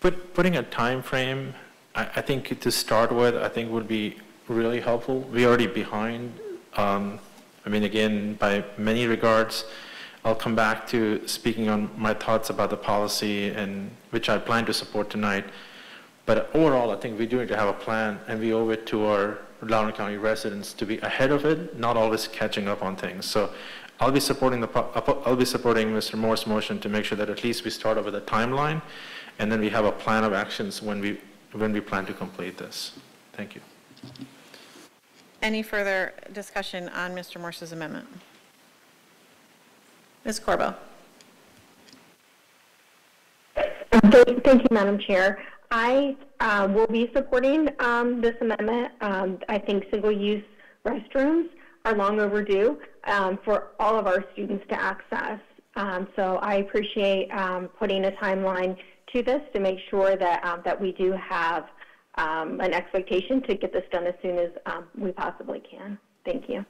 put, putting a time frame, I, I think to start with, I think would be really helpful. We're already behind. Um, I mean, again, by many regards, I'll come back to speaking on my thoughts about the policy and which I plan to support tonight. But overall, I think we do need to have a plan, and we owe it to our Loudoun County residents to be ahead of it, not always catching up on things. So I'll be supporting the, uh, I'll be supporting Mr. Moore's motion to make sure that at least we start off with a timeline, and then we have a plan of actions when we, when we plan to complete this. Thank you. Any further discussion on Mr. Morse's amendment? Ms. Corbo? Thank thank you, Madam Chair. I uh, will be supporting um, this amendment. Um, I think single-use restrooms are long overdue um, for all of our students to access. Um, So I appreciate um, putting a timeline to this to make sure that, um, that we do have um, an expectation to get this done as soon as um, we possibly can. Thank you.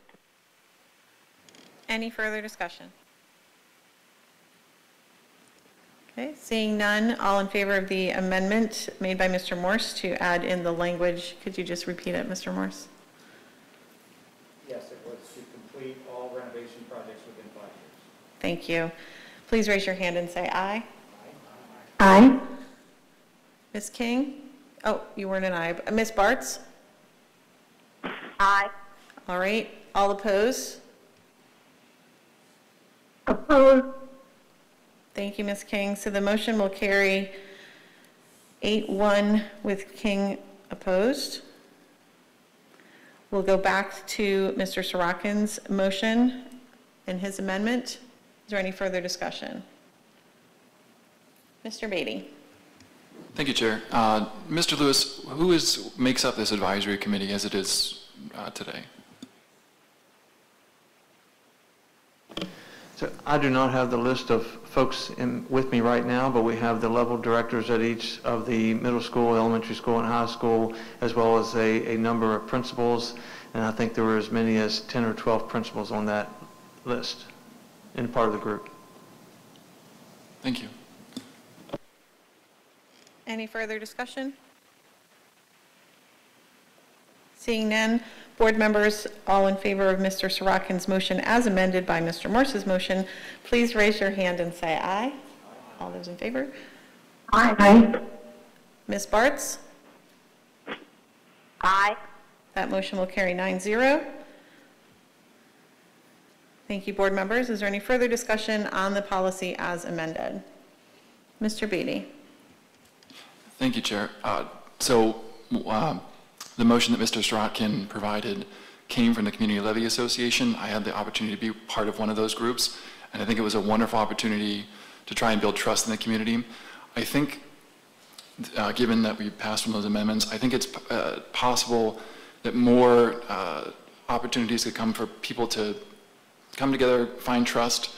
Any further discussion? Okay, seeing none, all in favor of the amendment made by Mr. Morse to add in the language, could you just repeat it, Mr. Morse? Yes, it was to complete all renovation projects within five years. Thank you. Please raise your hand and say aye. Aye. aye. Ms. King? Oh, you weren't an aye. Uh, but- Ms. Barts? Aye. All right, all opposed? Opposed? Thank you, Ms. King. So the motion will carry 8-1 with King opposed. We'll go back to Mr. Serotkin's motion and his amendment. Is there any further discussion? Mr. Beatty? Thank you, Chair. Uh, Mr. Lewis, who is, makes up this advisory committee as it is uh, today? So I do not have the list of folks in, with me right now, but we have the level directors at each of the middle school, elementary school, and high school, as well as a, a number of principals, and I think there were as many as 10 or 12 principals on that list in part of the group. Thank you. Any further discussion? Seeing none, board members, all in favor of Mr. Serotkin's motion as amended by Mr. Morse's motion, please raise your hand and say aye. All those in favor? Aye. Ms. Barts? Aye. That motion will carry 9-0. Thank you, board members. Is there any further discussion on the policy as amended? Mr. Beatty? Thank you, Chair. Uh, So uh, the motion that Mr. Serotkin provided came from the Community Levy Association. I had the opportunity to be part of one of those groups, and I think it was a wonderful opportunity to try and build trust in the community. I think, uh, given that we passed from those amendments, I think it's uh, possible that more uh, opportunities could come for people to come together, find trust,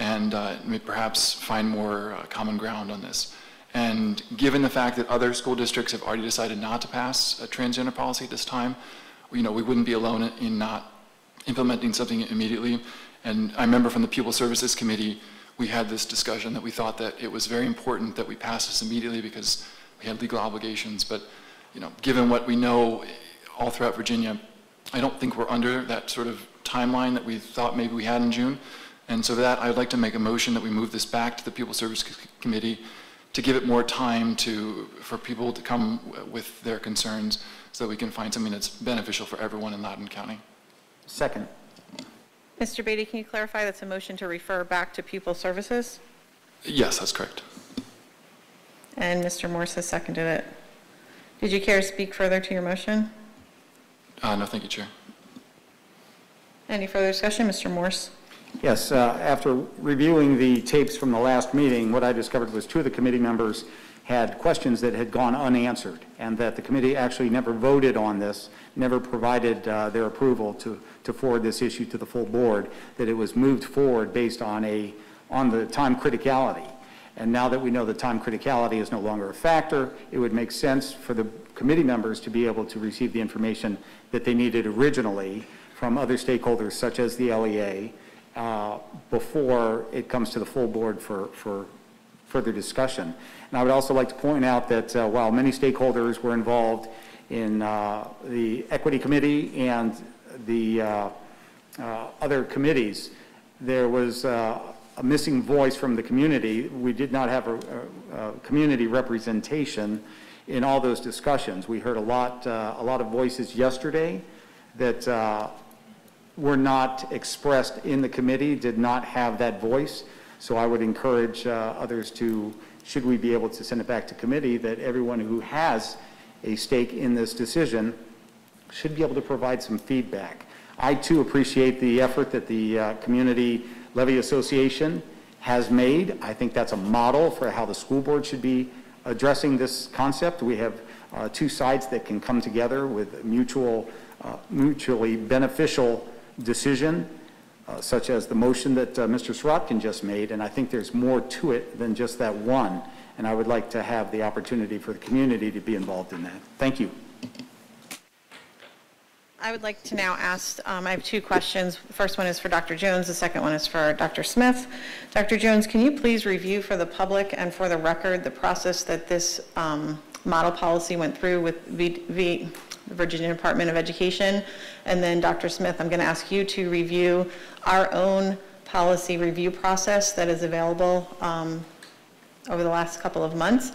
and uh, perhaps find more uh, common ground on this. And given the fact that other school districts have already decided not to pass a transgender policy at this time, you know, we wouldn't be alone in- not implementing something immediately. And I remember from the Pupil Services Committee, we had this discussion that we thought that it was very important that we pass this immediately because we had legal obligations. But, you know, given what we know all throughout Virginia, I don't think we're under that sort of timeline that we thought maybe we had in June. And so that, I'd like to make a motion that we move this back to the Pupil Service C- Committee to give it more time to, for people to come with their concerns so that we can find something that's beneficial for everyone in Loudoun County. Second. Mr. Beatty, can you clarify that's a motion to refer back to pupil services? Yes, that's correct. And Mr. Morse has seconded it. Did you care to speak further to your motion? Uh, no, thank you, Chair. Any further discussion? Mr. Morse? Yes, uh, after reviewing the tapes from the last meeting, what I discovered was two of the committee members had questions that had gone unanswered, and that the committee actually never voted on this, never provided uh, their approval to to forward this issue to the full board, that it was moved forward based on a, on the time criticality. And now that we know the time criticality is no longer a factor, it would make sense for the committee members to be able to receive the information that they needed originally from other stakeholders such as the LEA uh, before it comes to the full board for, for further discussion. And I would also like to point out that uh, while many stakeholders were involved in uh, the Equity Committee and the uh, uh, other committees, there was a missing voice from the community. We did not have a, a, a community representation in all those discussions. We heard a lot, a lot of voices yesterday that were not expressed in the committee, did not have that voice. So I would encourage uh, others to, should we be able to send it back to committee, that everyone who has a stake in this decision should be able to provide some feedback. I too appreciate the effort that the uh, Community Levy Association has made. I think that's a model for how the school board should be addressing this concept. We have uh, two sides that can come together with mutual, uh, mutually beneficial decision, uh, such as the motion that uh, Mr. Serotkin just made, and I think there's more to it than just that one. And I would like to have the opportunity for the community to be involved in that. Thank you. I would like to now ask, um, I have two questions. The first one is for Dr. Jones, the second one is for Dr. Smith. Dr. Jones, can you please review for the public and for the record the process that this um, model policy went through with V- V- the Virginia Department of Education? And then Dr. Smith, I'm going to ask you to review our own policy review process that is available um, over the last couple of months.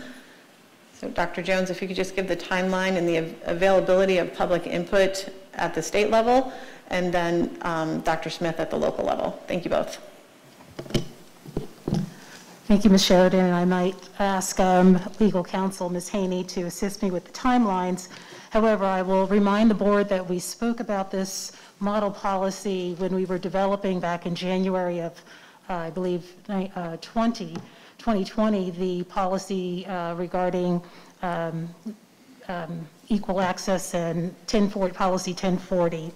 So Dr. Jones, if you could just give the timeline and the av- availability of public input at the state level, and then um, Dr. Smith at the local level. Thank you both. Thank you, Ms. Sheridan, and I might ask um, legal counsel, Ms. Haney, to assist me with the timelines. However, I will remind the board that we spoke about this model policy when we were developing back in January of, uh, I believe, uh, 20, 2020, the policy uh, regarding um, um, equal access and 1040, policy 1040.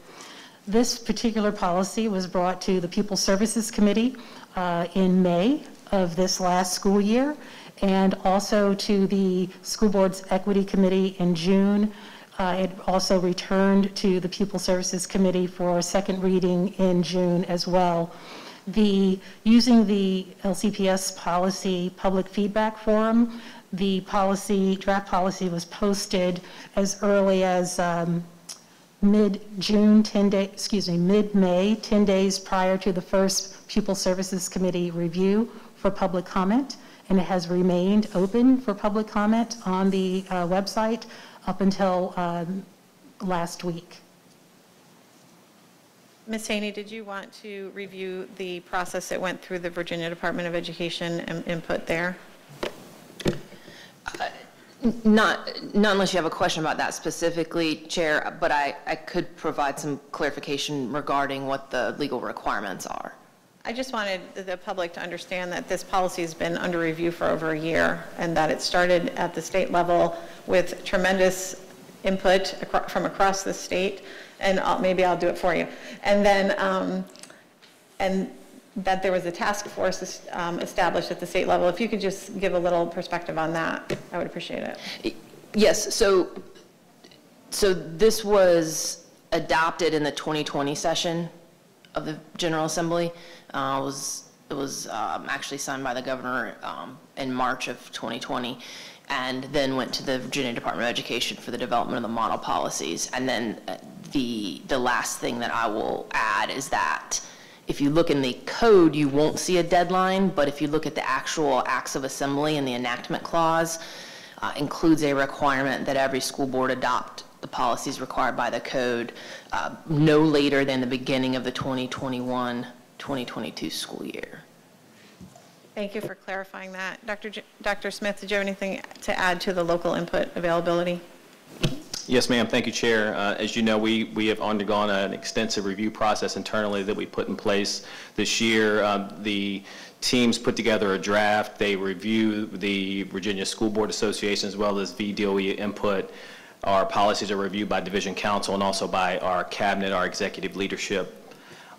This particular policy was brought to the Pupil Services Committee uh, in May of this last school year, and also to the School Board's Equity Committee in June. Uh, It also returned to the Pupil Services Committee for a second reading in June as well. The, using the LCPS policy public feedback forum, the policy, draft policy was posted as early as um, mid-June, 10 day, excuse me, mid-May, 10 days prior to the first Pupil Services Committee review for public comment, and it has remained open for public comment on the uh, website up until um, last week. Ms. Haney, did you want to review the process that went through the Virginia Department of Education and input there? Not, not unless you have a question about that specifically, Chair, but I, I could provide some clarification regarding what the legal requirements are. I just wanted the public to understand that this policy has been under review for over a year, and that it started at the state level with tremendous input from across the state, and I'll- maybe I'll do it for you. And then, um, and that there was a task force um, established at the state level. If you could just give a little perspective on that, I would appreciate it. Yes, so, so this was adopted in the 2020 session of the General Assembly. Uh, It was, it was um, actually signed by the governor um, in March of 2020, and then went to the Virginia Department of Education for the development of the model policies. And then uh, the, the last thing that I will add is that if you look in the code, you won't see a deadline, but if you look at the actual acts of assembly and the enactment clause, uh, includes a requirement that every school board adopt the policies required by the code uh, no later than the beginning of the 2021-2022 school year. Thank you for clarifying that. Dr. J- Dr. Smith, did you have anything to add to the local input availability? Yes, ma'am. Thank you, Chair. Uh, As you know, we, we have undergone an extensive review process internally that we put in place this year. Um, The teams put together a draft. They review the Virginia School Board Association as well as VDOE input. Our policies are reviewed by Division Counsel and also by our cabinet, our executive leadership.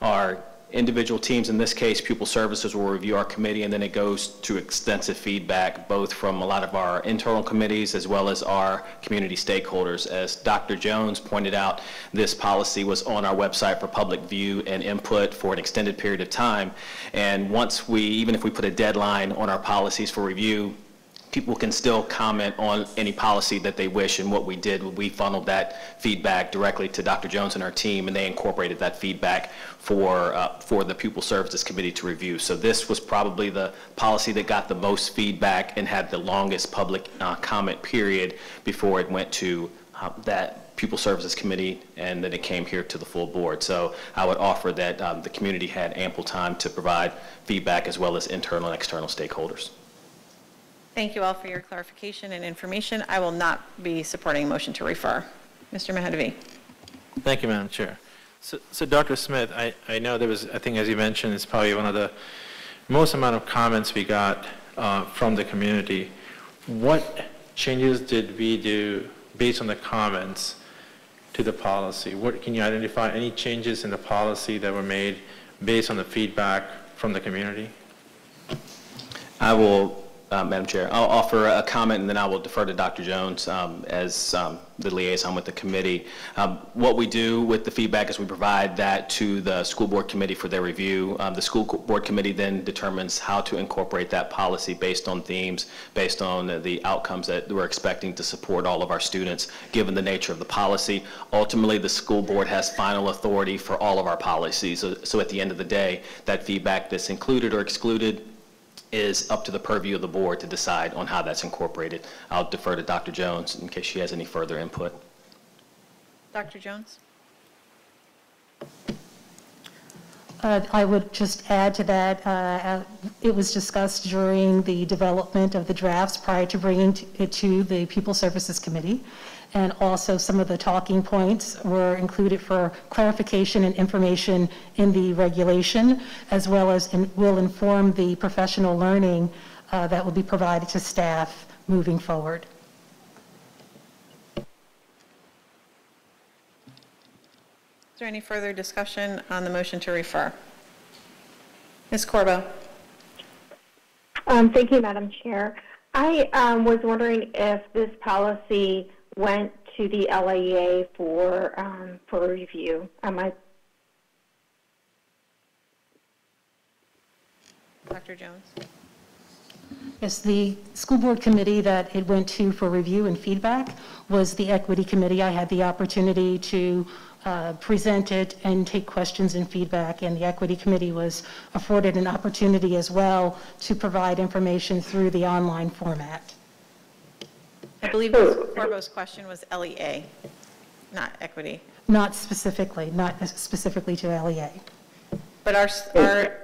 Our individual teams, in this case, pupil services will review our committee, and then it goes to extensive feedback, both from a lot of our internal committees as well as our community stakeholders. As Dr. Jones pointed out, this policy was on our website for public view and input for an extended period of time. And once we, even if we put a deadline on our policies for review, people can still comment on any policy that they wish, and what we did, we funneled that feedback directly to Dr. Jones and our team, and they incorporated that feedback for, uh, for the Pupil Services Committee to review. So this was probably the policy that got the most feedback and had the longest public uh, comment period before it went to uh, that Pupil Services Committee, and then it came here to the full board. So I would offer that um, the community had ample time to provide feedback as well as internal and external stakeholders. Thank you all for your clarification and information. I will not be supporting a motion to refer. Mr. Mahedavi. Thank you, Madam Chair. So, so Dr. Smith, I, I know there was, I think as you mentioned, it's probably one of the most amount of comments we got uh, from the community. What changes did we do based on the comments to the policy? What, can you identify any changes in the policy that were made based on the feedback from the community? I will, uh, Madam Chair, I'll offer a comment and then I will defer to Dr. Jones um, as um, the liaison with the committee. Um, What we do with the feedback is we provide that to the school board committee for their review. Um, The school board committee then determines how to incorporate that policy based on themes, based on the outcomes that we're expecting to support all of our students, given the nature of the policy. Ultimately, the school board has final authority for all of our policies. So- So at the end of the day, that feedback that's included or excluded is up to the purview of the board to decide on how that's incorporated. I'll defer to Dr. Jones in case she has any further input. Dr. Jones? Uh, I would just add to that, uh, uh, it was discussed during the development of the drafts prior to bringing it to the Pupil Services Committee. And also, some of the talking points were included for clarification and information in the regulation, as well as in- will inform the professional learning uh, that will be provided to staff moving forward. Is there any further discussion on the motion to refer? Ms. Corbo? Um, Thank you, Madam Chair. I um, was wondering if this policy went to the LEA for, um, for review. Am I, Dr. Jones? Yes, the school board committee that it went to for review and feedback was the equity committee. I had the opportunity to uh, present it and take questions and feedback, and the equity committee was afforded an opportunity as well to provide information through the online format. I believe Ms. Corbo's question was LEA, not equity. Not specifically, not specifically to E LEA. But our, our,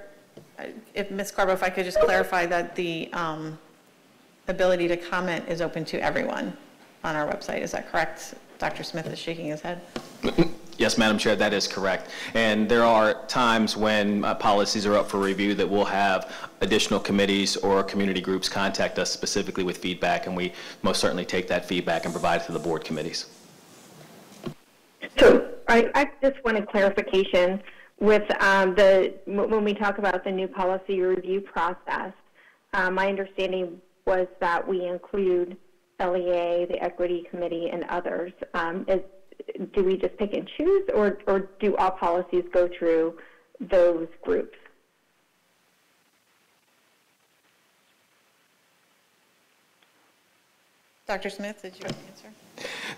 if, Ms. Corbo, if I could just clarify that the, um, ability to comment is open to everyone on our website. Is that correct? Dr. Smith is shaking his head. Yes, Madam Chair, that is correct. And there are times when uh, policies are up for review that we'll have additional committees or community groups contact us specifically with feedback, and we most certainly take that feedback and provide it to the board committees. So I, I just wanted clarification with um, the when we talk about the new policy review process. Uh, my understanding was that we include LEA, the Equity Committee, and others. Um, is, do we just pick and choose, or, or do all policies go through those groups? Dr. Smith, did you have an answer?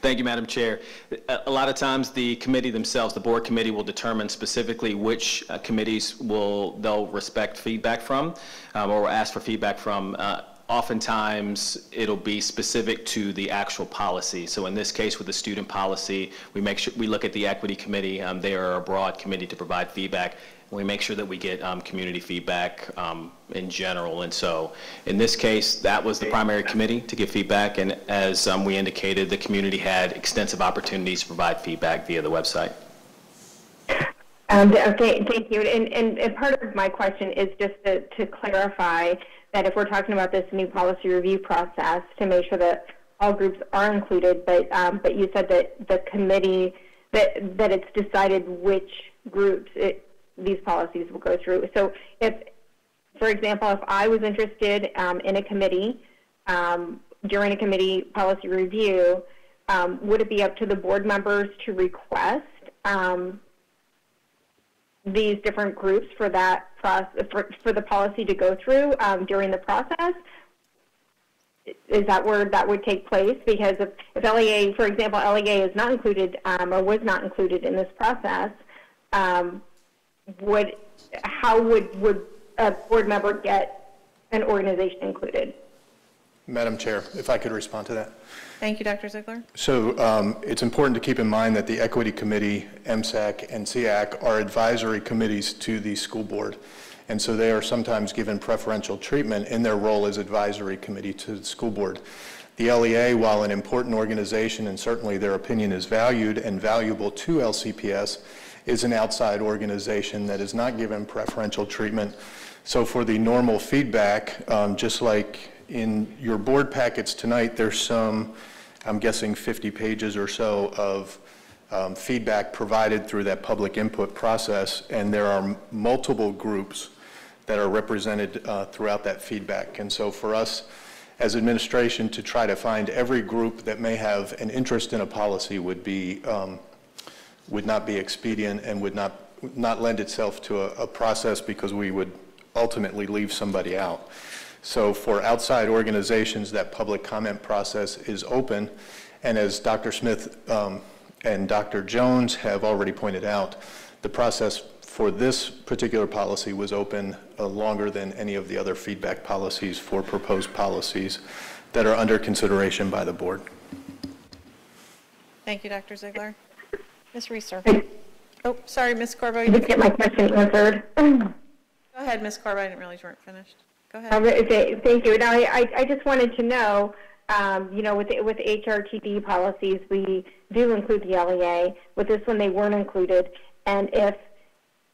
Thank you, Madam Chair. A a lot of times, the committee themselves, the board committee, will determine specifically which uh, committees will, they'll respect feedback from, um, or ask for feedback from. Uh, Oftentimes, it'll be specific to the actual policy. So in this case, with the student policy, we make sure, we look at the equity committee. Um, They are a broad committee to provide feedback. We make sure that we get um, community feedback um, in general. And so in this case, that was the primary committee to give feedback. And as um, we indicated, the community had extensive opportunities to provide feedback via the website. Um, okay, thank you. And, and, and part of my question is just to, to clarify that if we're talking about this new policy review process, to make sure that all groups are included, but um, but you said that the committee that that it's decided which groups it, these policies will go through. So if, for example, if I was interested um, in a committee um, during a committee policy review, um, would it be up to the board members to request um, these different groups for that process for, for the policy to go through um, during the process? Is that where that would take place? Because if, if LEA, for example, LEA is not included um, or was not included in this process, um, would how would would a board member get an organization included? Madam Chair, if I could respond to that. Thank you, Dr. Ziegler. So um, it's important to keep in mind that the Equity Committee, MSAC, and SEAC are advisory committees to the school board. And so they are sometimes given preferential treatment in their role as advisory committee to the school board. The LEA, while an important organization and certainly their opinion is valued and valuable to LCPS, is an outside organization that is not given preferential treatment. So for the normal feedback, um, just like in your board packets tonight, there's some, I'm guessing 50 pages or so of um, feedback provided through that public input process, and there are multiple groups that are represented uh, throughout that feedback. And so for us as administration to try to find every group that may have an interest in a policy would be, um, would not be expedient and would not, not lend itself to a, a process because we would ultimately leave somebody out. So for outside organizations, that public comment process is open. And as Dr. Smith um, and Dr. Jones have already pointed out, the process for this particular policy was open uh, longer than any of the other feedback policies for proposed policies that are under consideration by the board. Thank you, Dr. Ziegler. Ms. Reaser. Oh, sorry, Ms. Corbo. I didn't get my question answered. Go ahead, Ms. Corbo. I didn't realize you weren't finished. Go ahead. Um, okay, Thank you. Now, I, I just wanted to know, um, you know, with, with HRTD policies, we do include the LEA. With this one, they weren't included. And if,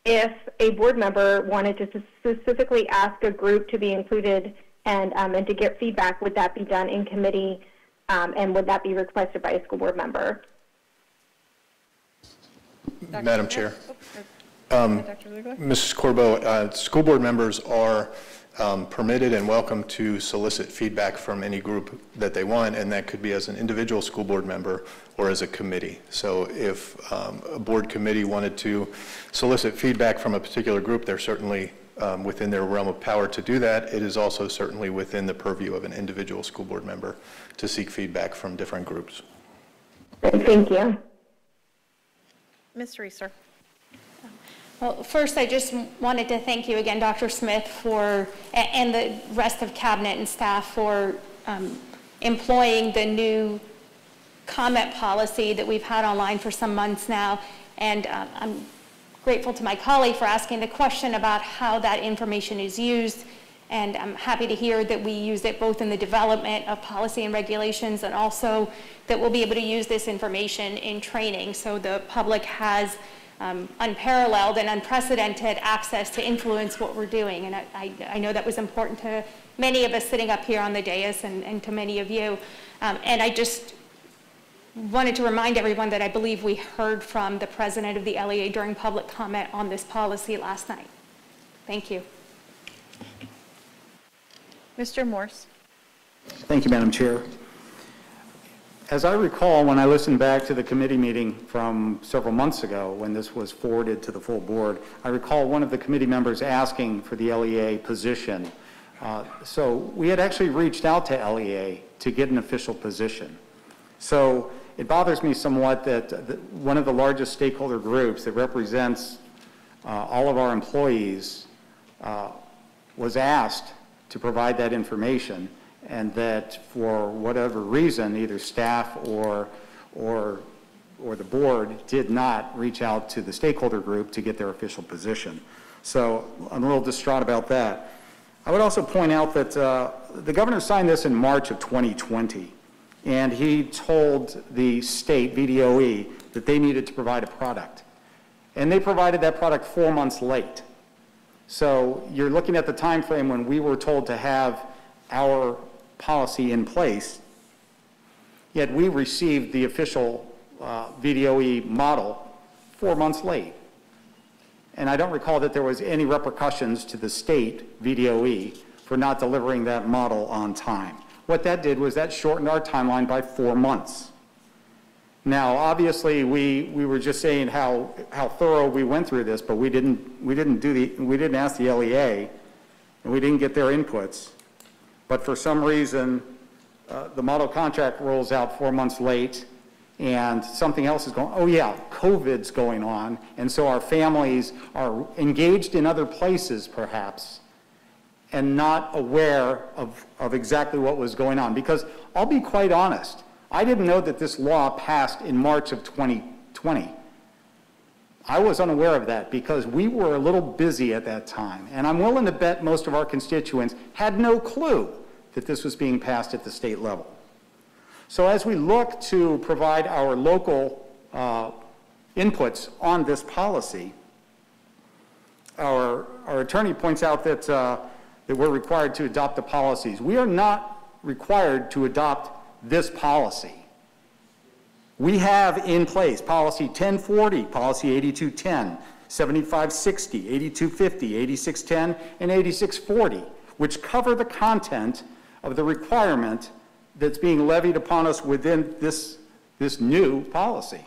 if a board member wanted to specifically ask a group to be included and, um, and to get feedback, would that be done in committee? Um, and would that be requested by a school board member? Madam Chair. Um, Mrs. Corbo, uh, school board members are um, permitted and welcome to solicit feedback from any group that they want, and that could be as an individual school board member or as a committee. So if um, a board committee wanted to solicit feedback from a particular group, they're certainly um, within their realm of power to do that. It is also certainly within the purview of an individual school board member to seek feedback from different groups. Thank you. Ms. Reaser. Well, first, I just wanted to thank you again, Dr. Smith, for, and the rest of cabinet and staff for um, employing the new comment policy that we've had online for some months now. And uh, I'm grateful to my colleague for asking the question about how that information is used. And I'm happy to hear that we use it both in the development of policy and regulations and also that we'll be able to use this information in training so the public has um, unparalleled and unprecedented access to influence what we're doing. And I, I, I know that was important to many of us sitting up here on the dais and, and to many of you. Um, and I just wanted to remind everyone that I believe we heard from the president of the LEA during public comment on this policy last night. Thank you. Mr. Morse. Thank you, Madam Chair. As I recall, when I listened back to the committee meeting from several months ago, when this was forwarded to the full board, I recall one of the committee members asking for the LEA position. Uh, So we had actually reached out to LEA to get an official position. So it bothers me somewhat that one of the largest stakeholder groups that represents uh, all of our employees uh, was asked to provide that information, and that for whatever reason, either staff or, or, or the board did not reach out to the stakeholder group to get their official position. So I'm a little distraught about that. I would also point out that uh, the governor signed this in March of 2020, and he told the state, VDOE, that they needed to provide a product. And they provided that product four months late. So you're looking at the time frame when we were told to have our policy in place, yet we received the official uh, VDOE model four months late. And I don't recall that there was any repercussions to the state VDOE for not delivering that model on time. What that did was that shortened our timeline by four months. Now, obviously, we, we were just saying how, how thorough we went through this, but we didn't, we didn't do the, we didn't ask the LEA, and we didn't get their inputs. But for some reason, uh, the model contract rolls out four months late, and something else is going, on oh yeah, COVID's going on, and so our families are engaged in other places perhaps, and not aware of, of exactly what was going on. Because I'll be quite honest, I didn't know that this law passed in March of 2020. I was unaware of that because we were a little busy at that time. And I'm willing to bet most of our constituents had no clue that this was being passed at the state level. So as we look to provide our local uh, inputs on this policy, our, our attorney points out that, uh, that we're required to adopt the policies. We are not required to adopt this policy. We have in place policy 1040, policy 8210, 7560, 8250, 8610, and 8640, which cover the content of the requirement that's being levied upon us within this, this new policy.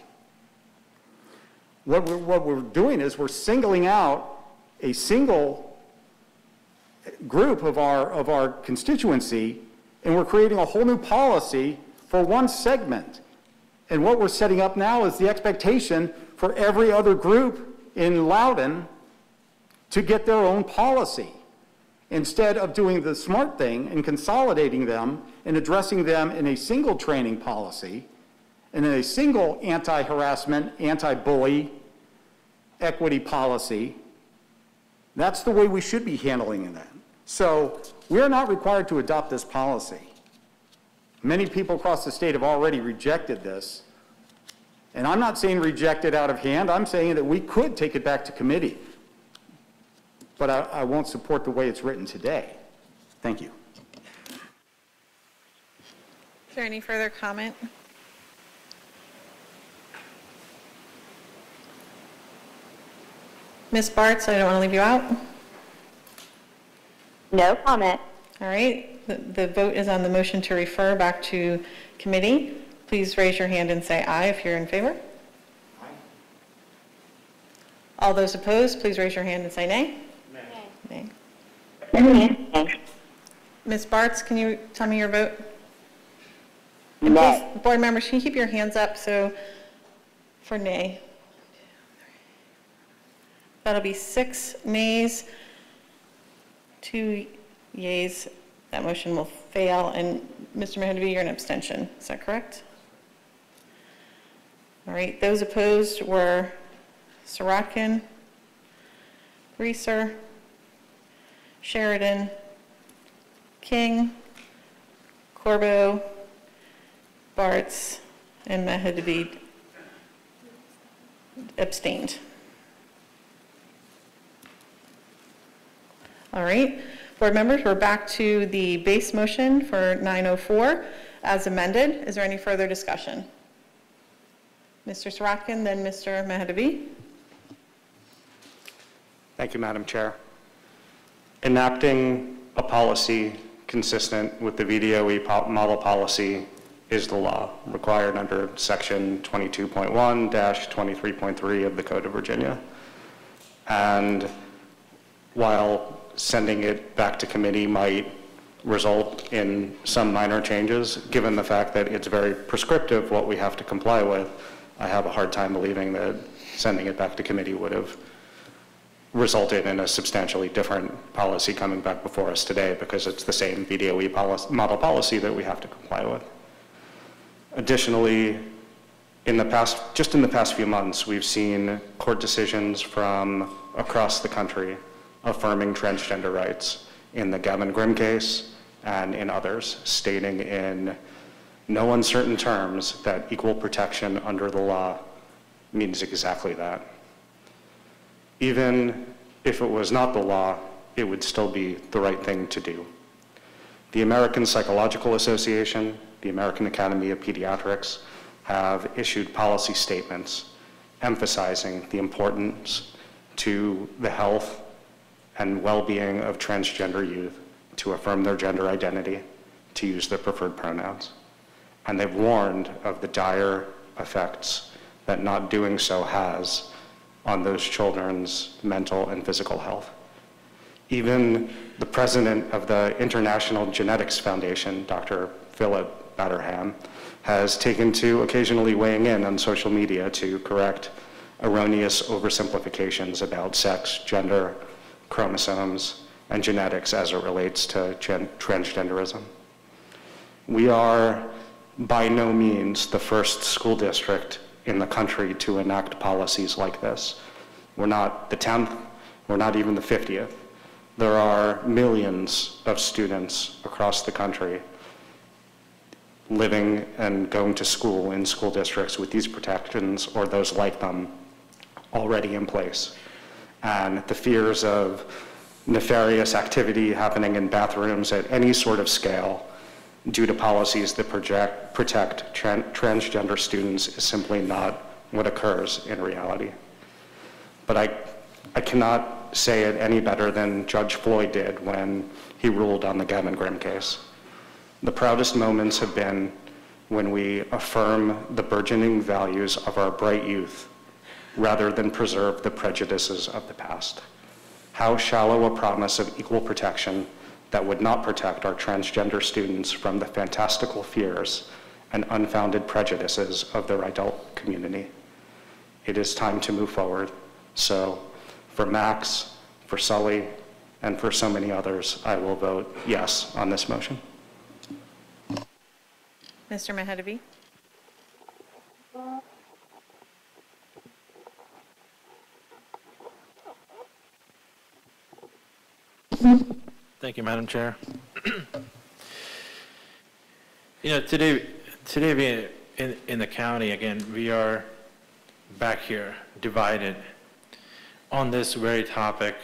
What we're, what we're doing is we're singling out a single group of our, of our constituency and we're creating a whole new policy for one segment. And what we're setting up now is the expectation for every other group in Loudoun to get their own policy instead of doing the smart thing and consolidating them and addressing them in a single training policy and in a single anti-harassment, anti-bully equity policy. That's the way we should be handling that. So we're not required to adopt this policy. Many people across the state have already rejected this. And I'm not saying reject it out of hand. I'm saying that we could take it back to committee. But I, I won't support the way it's written today. Thank you. Is there any further comment? Ms. Barts, I don't want to leave you out. No comment. All right, the, the vote is on the motion to refer back to committee. Please raise your hand and say aye if you're in favor. Aye. All those opposed, please raise your hand and say nay. Nay. Nay. nay. Ms. Barts, can you tell me your vote? And Nay. please, Board members, can you keep your hands up so, for nay? That'll be six nays, two yays. That motion will fail, and Mr. Mahedavi, you're an abstention. Is that correct? All right, those opposed were Serotkin, Reaser, Sheridan, King, Corbo, Barts, and Mahedavi abstained. All right, board members, we're back to the base motion for 904 as amended. Is there any further discussion? Mr. Serotkin, then Mr. Mahedavi. Thank you, Madam Chair. Enacting a policy consistent with the VDOE model policy is the law required under Section 22.1-23.3 of the Code of Virginia. And while sending it back to committee might result in some minor changes, given the fact that it's very prescriptive what we have to comply with, I have a hard time believing that sending it back to committee would have resulted in a substantially different policy coming back before us today because it's the same VDOE policy, model policy that we have to comply with. Additionally, in the past, just in the past few months, we've seen court decisions from across the country affirming transgender rights in the Gavin Grimm case and in others, stating in no uncertain terms that equal protection under the law means exactly that. Even if it was not the law, it would still be the right thing to do. The American Psychological Association, the American Academy of Pediatrics have issued policy statements emphasizing the importance to the health and well-being of transgender youth to affirm their gender identity, to use their preferred pronouns. And they've warned of the dire effects that not doing so has on those children's mental and physical health. Even the president of the International Genetics Foundation, Dr. Philip Batterham, has taken to occasionally weighing in on social media to correct erroneous oversimplifications about sex, gender, chromosomes, and genetics as it relates to gen- transgenderism. We are by no means the first school district in the country to enact policies like this. We're not the 10th, we're not even the 50th. There are millions of students across the country living and going to school in school districts with these protections or those like them already in place. And the fears of nefarious activity happening in bathrooms at any sort of scale due to policies that project, protect tran- transgender students is simply not what occurs in reality. But I, I cannot say it any better than Judge Floyd did when he ruled on the Gavin Grimm case. The proudest moments have been when we affirm the burgeoning values of our bright youth rather than preserve the prejudices of the past. How shallow a promise of equal protection that would not protect our transgender students from the fantastical fears and unfounded prejudices of their adult community. It is time to move forward. So, for Max, for Sully, and for so many others, I will vote yes on this motion. Mr. Mahedavi? Thank you, Madam Chair. You know, today, today we, in, in the county, again, we are back here divided on this very topic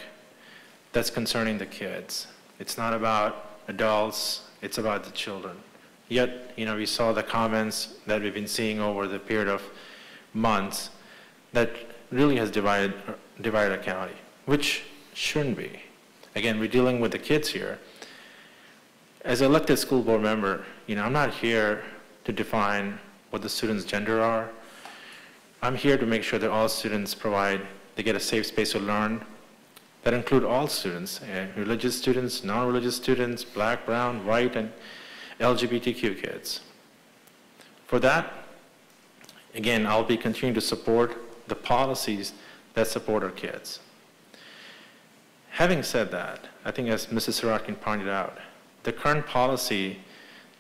that's concerning the kids. It's not about adults, it's about the children. Yet, you know, we saw the comments that we've been seeing over the period of months that really has divided, divided our county, which shouldn't be. Again, we're dealing with the kids here. As elected school board member, you know, I'm not here to define what the students' gender are. I'm here to make sure that all students provide, they get a safe space to learn. That include all students, eh, religious students, non-religious students, black, brown, white, and LGBTQ kids. For that, again, I'll be continuing to support the policies that support our kids. Having said that, I think as Mrs. Serotkin pointed out, the current policy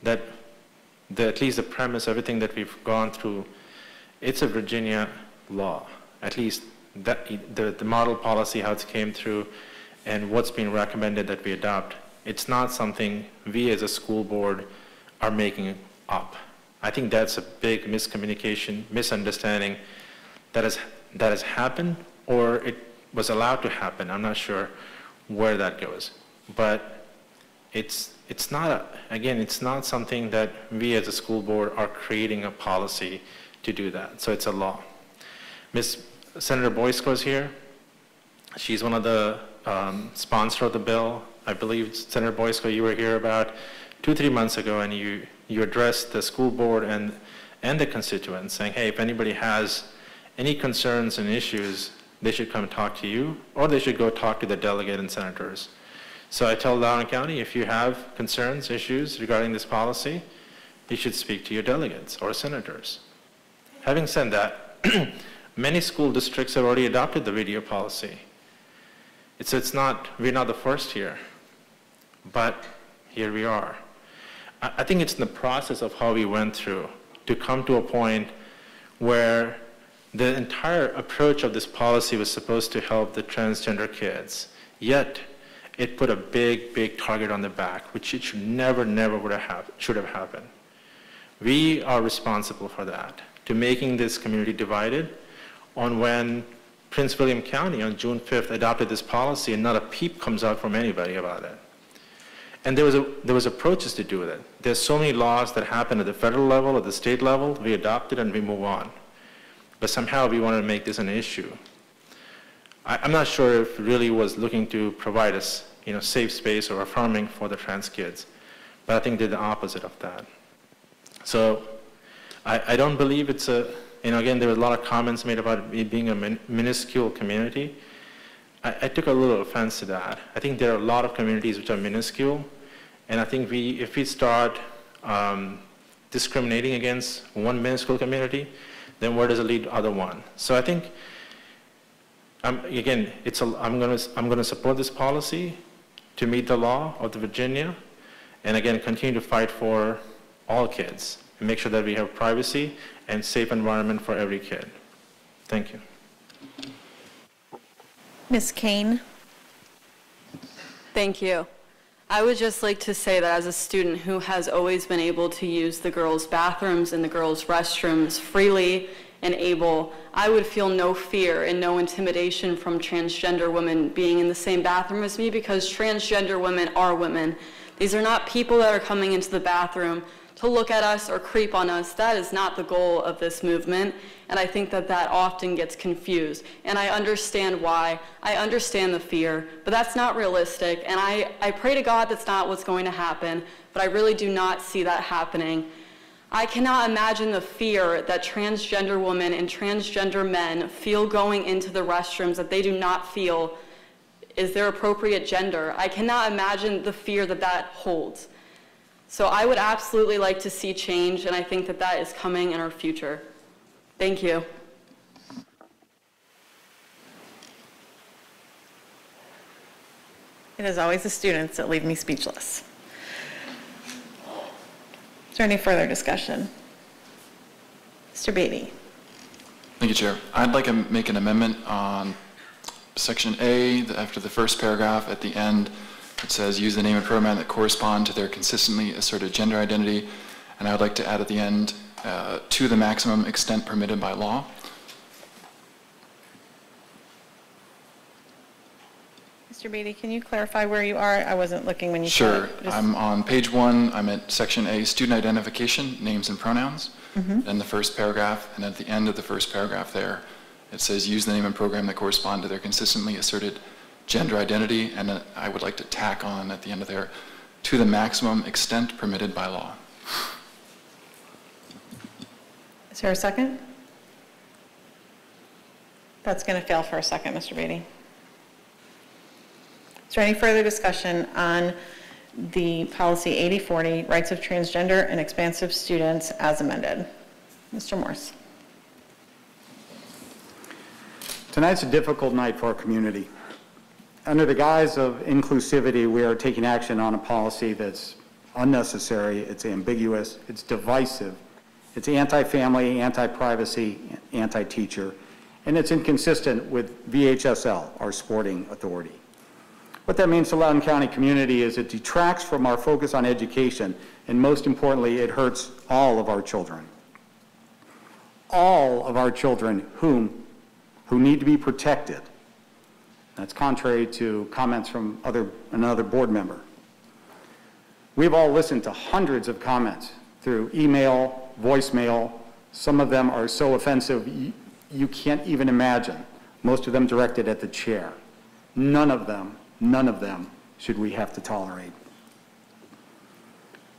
that, the, at least the premise, everything that we've gone through, it's a Virginia law. At least that, the, the model policy, how it came through, and what's been recommended that we adopt It's not something we as a school board are making up. I think that's a big miscommunication, misunderstanding that has, that has happened or it was allowed to happen. I'm not sure where that goes. But it's, it's not, a, again, it's not something that we as a school board are creating a policy to do that. So it's a law. Ms. Senator Boysko is here. She's one of the um, sponsor of the bill. I believe, Senator Boysko, you were here about two, three months ago, and you, you addressed the school board and, and the constituents, saying, hey, if anybody has any concerns and issues, they should come talk to you, or they should go talk to the delegate and senators. So I tell Loudoun County, if you have concerns, issues regarding this policy, you should speak to your delegates or senators. Having said that, many school districts have already adopted the VDOE policy. It's, it's not, we're not the first here, but here we are. I, I think it's in the process of how we went through to come to a point where the entire approach of this policy was supposed to help the transgender kids. Yet, it put a big, big target on the back, which it should never, never would have should have happened. We are responsible for that, to making this community divided on when Prince William County on June 5th adopted this policy and not a peep comes out from anybody about it. And there was, a, there was approaches to do with it. There's so many laws that happen at the federal level, at the state level, we adopt it and we move on. But somehow we wanted to make this an issue. I, I'm not sure if really was looking to provide us, you know, safe space or affirming for the trans kids. But I think did the opposite of that. So I, I don't believe it's a, you know, again, there were a lot of comments made about it being a min- minuscule community. I, I took a little offense to that. I think there are a lot of communities which are minuscule, and I think we, if we start um, discriminating against one minuscule community, then where does it lead other one? So I think, um, again, it's a, I'm going to I'm going to support this policy to meet the law of the Virginia, and again continue to fight for all kids and make sure that we have privacy and safe environment for every kid. Thank you. Ms. Kane? Thank you. I would just like to say that as a student who has always been able to use the girls' bathrooms and the girls' restrooms freely and able, I would feel no fear and no intimidation from transgender women being in the same bathroom as me because transgender women are women. These are not people that are coming into the bathroom to look at us or creep on us. That is not the goal of this movement, and I think that that often gets confused. And I understand why. I understand the fear, but that's not realistic, and I, I pray to God that's not what's going to happen, but I really do not see that happening. I cannot imagine the fear that transgender women and transgender men feel going into the restrooms that they do not feel is their appropriate gender. I cannot imagine the fear that that holds. So I would absolutely like to see change, and I think that that is coming in our future. Thank you. It is always the students that leave me speechless. Is there any further discussion? Mr. Beatty? Thank you, Chair. I'd like to make an amendment on section A, after the first paragraph, at the end, it says, "Use the name and pronoun that correspond to their consistently asserted gender identity." And I would like to add at the end, uh, "to the maximum extent permitted by law." Mr. Beatty, can you clarify where you are? I wasn't looking when you said Sure. I'm on page one, I'm at section A, student identification, names and pronouns. Mhm. Then the first paragraph, and at the end of the first paragraph there, it says, "Use the name and program that correspond to their consistently asserted gender identity." And uh, I would like to tack on at the end of there, "to the maximum extent permitted by law." Is there a second? That's going to fail for a second, Mr. Beatty. Is there any further discussion on the policy 8040, rights of transgender and expansive students as amended? Mr. Morse? Tonight's a difficult night for our community. Under the guise of inclusivity, we are taking action on a policy that's unnecessary, it's ambiguous, it's divisive, it's anti-family, anti-privacy, anti-teacher, and it's inconsistent with VHSL, our sporting authority. What that means to Loudoun County community is it detracts from our focus on education, and most importantly, it hurts all of our children. All of our children whom, who need to be protected. That's contrary to comments from other, another board member. We've all listened to hundreds of comments through email, voicemail. Some of them are so offensive, you, you can't even imagine. Most of them directed at the chair. None of them, none of them should we have to tolerate.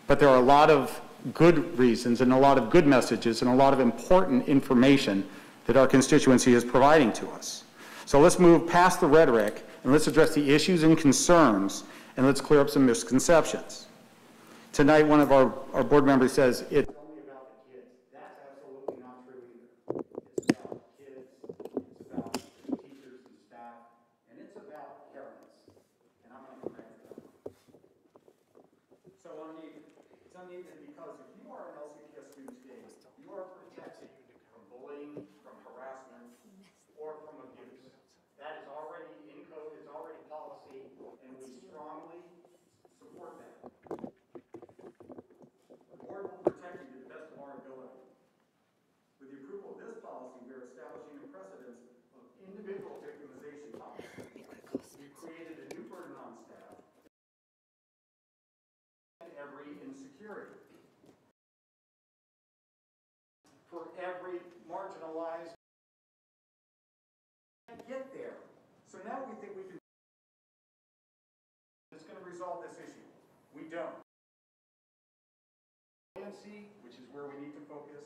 But there are a lot of good reasons and a lot of good messages and a lot of important information that our constituency is providing to us. So let's move past the rhetoric and let's address the issues and concerns and let's clear up some misconceptions. Tonight, one of our, our board members says it's only about the kids. That's absolutely not true either. It's about kids, it's about teachers and staff, and it's about parents. And I'm going to to that. So unneeded. It's unneeded because if you are an LCPS student today, you are protected from bullying, from harassment, or from abuse. That is already in code, it's already policy, and we strongly support that. The board will protect you to the best of our ability. With the approval of this policy, we are establishing a precedence of individual victimization policy. We've created a new burden on staff and every insecurity. For every marginalized can't get there. So now we think we can it's going to resolve this issue. We don't. Resiliency, which is where we need to focus.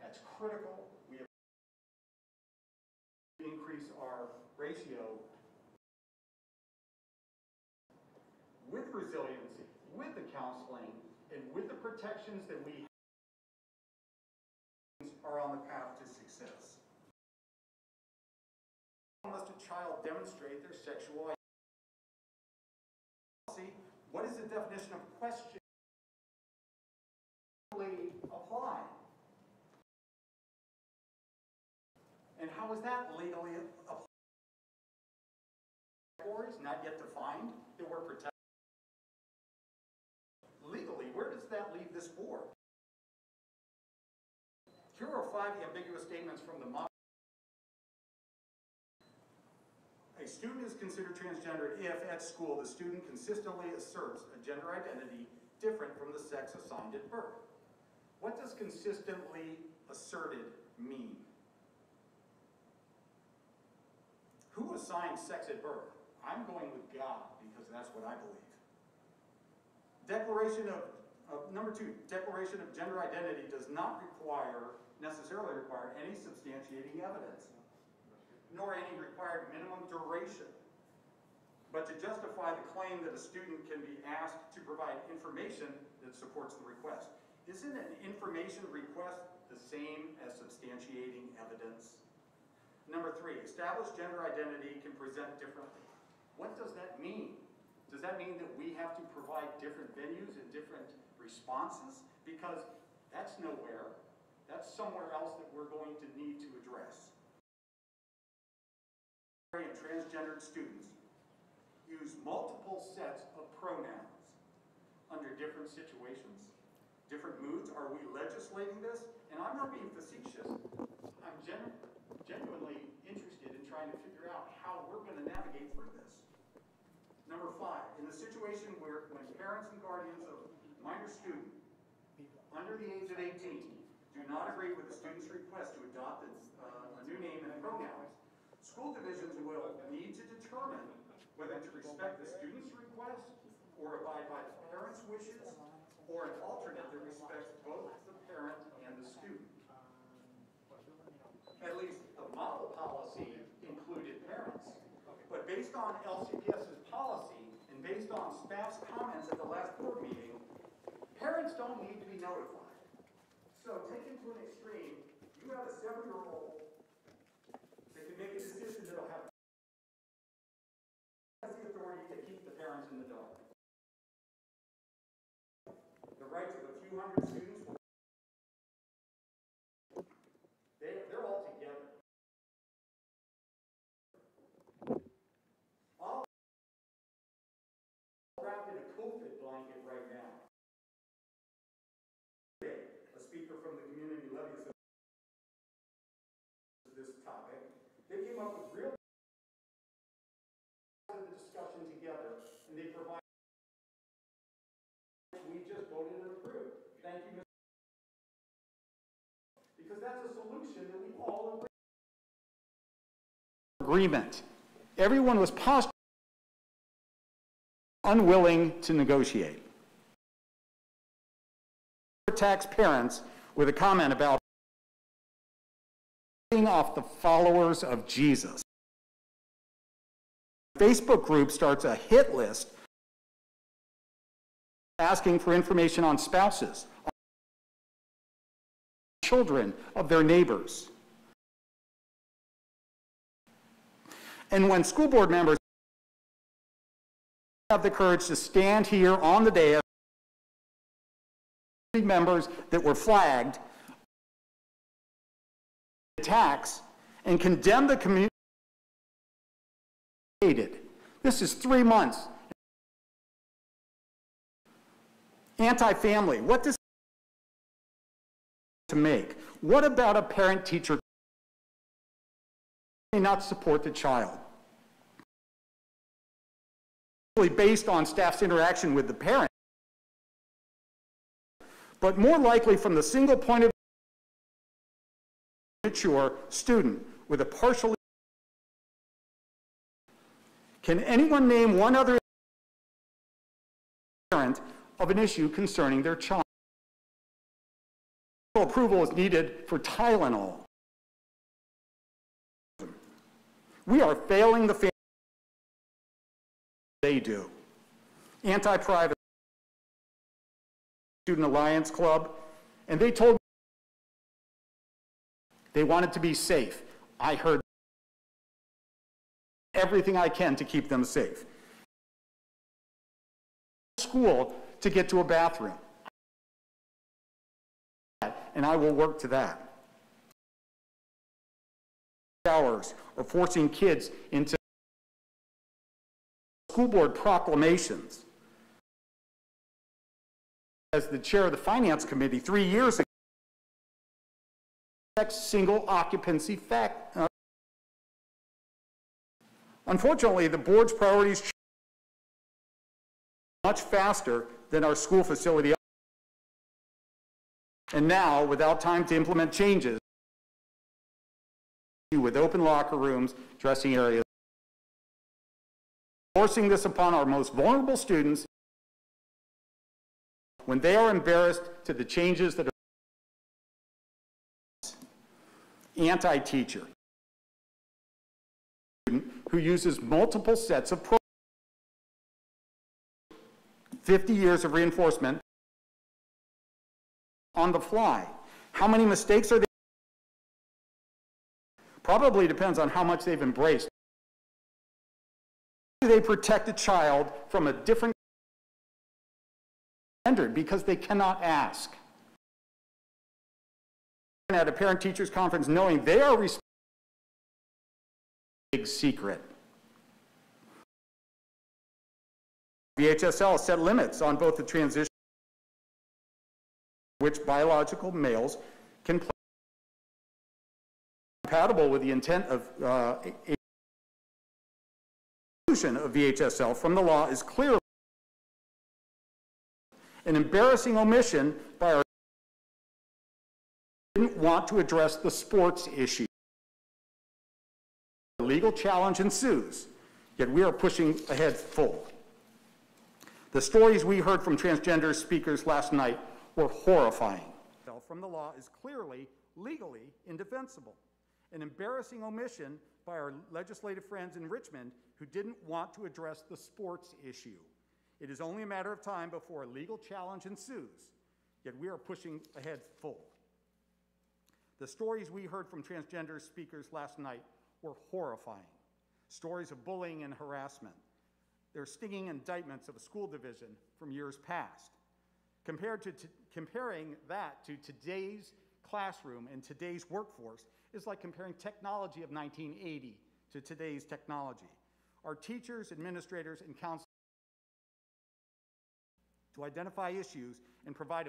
That's critical. We have to increase our ratio with resiliency, with the counseling, and with that we are on the path to success. Must a child demonstrate their sexual identity? What is the definition of question? Apply. And how is that legally applied? Categories not yet defined that we're protected. Legally, where does that leave this board? Here are five ambiguous statements from the model. A student is considered transgender if at school the student consistently asserts a gender identity different from the sex assigned at birth. What does consistently asserted mean? Who assigns sex at birth? I'm going with God because that's what I believe. Declaration of, of number two, declaration of gender identity does not require, necessarily require any substantiating evidence, nor any required minimum duration. But to justify the claim that a student can be asked to provide information that supports the request. Isn't an information request the same as substantiating evidence? Number three, established gender identity can present differently. What does that mean? Does that mean that we have to provide different venues and different responses? Because that's nowhere. That's somewhere else that we're going to need to address. And transgendered students use multiple sets of pronouns under different situations, different moods. Are we legislating this? And I'm not being facetious. I'm genu genuinely interested in trying to figure out how we're going to navigate through this. Number five, in the situation where when parents and guardians of minor student under the age of 18 do not agree with the student's request to adopt a, uh, a new name and pronouns, school divisions will need to determine whether to respect the student's request or abide by the parent's wishes or an alternate that respects both the parent and the student. At least the model policy included parents. But based on LCPS's policy and based on staff's comments at the last board meeting, parents don't need to be notified. So taken to an extreme, you have a seven-year-old that can make a decision that'll have has the authority to keep the parents in the dark. The rights of a few hundred students will they, they're all together. Thank you, Mr. Because that's a solution that we all agree. Agreement. Everyone was posturing, unwilling to negotiate. Attacks parents with a comment about off the followers of Jesus. Facebook group starts a hit list asking for information on spouses, on children of their neighbors. And when school board members have the courage to stand here on the day of members that were flagged attacks and condemn the community this is three months. Anti-family what does to make? What about a parent teacher may not support the child. Based on staff's interaction with the parent but more likely from the single point of mature student with a partially can anyone name one other parent of an issue concerning their child? Approval is needed for Tylenol we are failing the family they do anti-private Student Alliance Club, and they told me they wanted to be safe. I heard everything I can to keep them safe. School to get to a bathroom. And I will work to that. Showers or forcing kids into school board proclamations. As the chair of the finance committee three years ago single occupancy fact uh, unfortunately the board's priorities much faster than our school facility. And now without time to implement changes with open locker rooms dressing areas forcing this upon our most vulnerable students when they are embarrassed to the changes that are anti-teacher who uses multiple sets of programs 50 years of reinforcement on the fly. How many mistakes are they? Probably depends on how much they've embraced. Do they protect a child from a different gender because they cannot ask. At a parent teachers conference, knowing they are responsible, big secret. VHSL set limits on both the transition which biological males can play compatible with the intent of uh, a of VHSL from the law is clear an embarrassing omission by our didn't want to address the sports issue. A legal challenge ensues, yet we are pushing ahead full. The stories we heard from transgender speakers last night were horrifying. From the law is clearly legally indefensible. An embarrassing omission by our legislative friends in Richmond who didn't want to address the sports issue. It is only a matter of time before a legal challenge ensues, yet we are pushing ahead full. The stories we heard from transgender speakers last night were horrifying. Stories of bullying and harassment. They're stinging indictments of a school division from years past. Compared to comparing that to today's classroom and today's workforce is like comparing technology of 1980 to today's technology. Our teachers, administrators, and counselors to identify issues and provide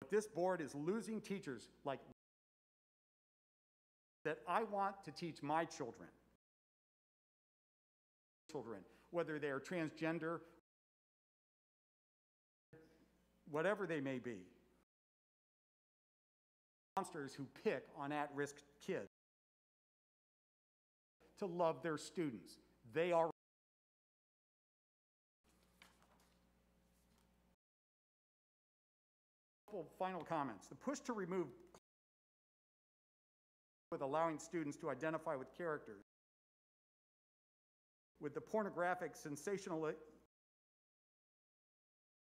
but this board is losing teachers like that I want to teach my children children whether they are transgender whatever they may be. Monsters who pick on at-risk kids to love their students. They are Couple Final comments. The push to remove with allowing students to identify with characters with the pornographic sensational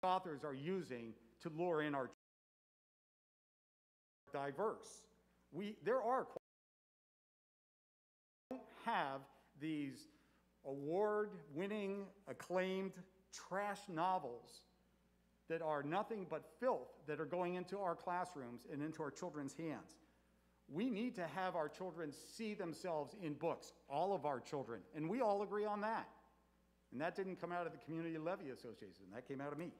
authors are using to lure in our diverse. We, there are don't have these award-winning, acclaimed trash novels that are nothing but filth that are going into our classrooms and into our children's hands. We need to have our children see themselves in books, all of our children, and we all agree on that. And that didn't come out of the Community Levy Association, that came out of me.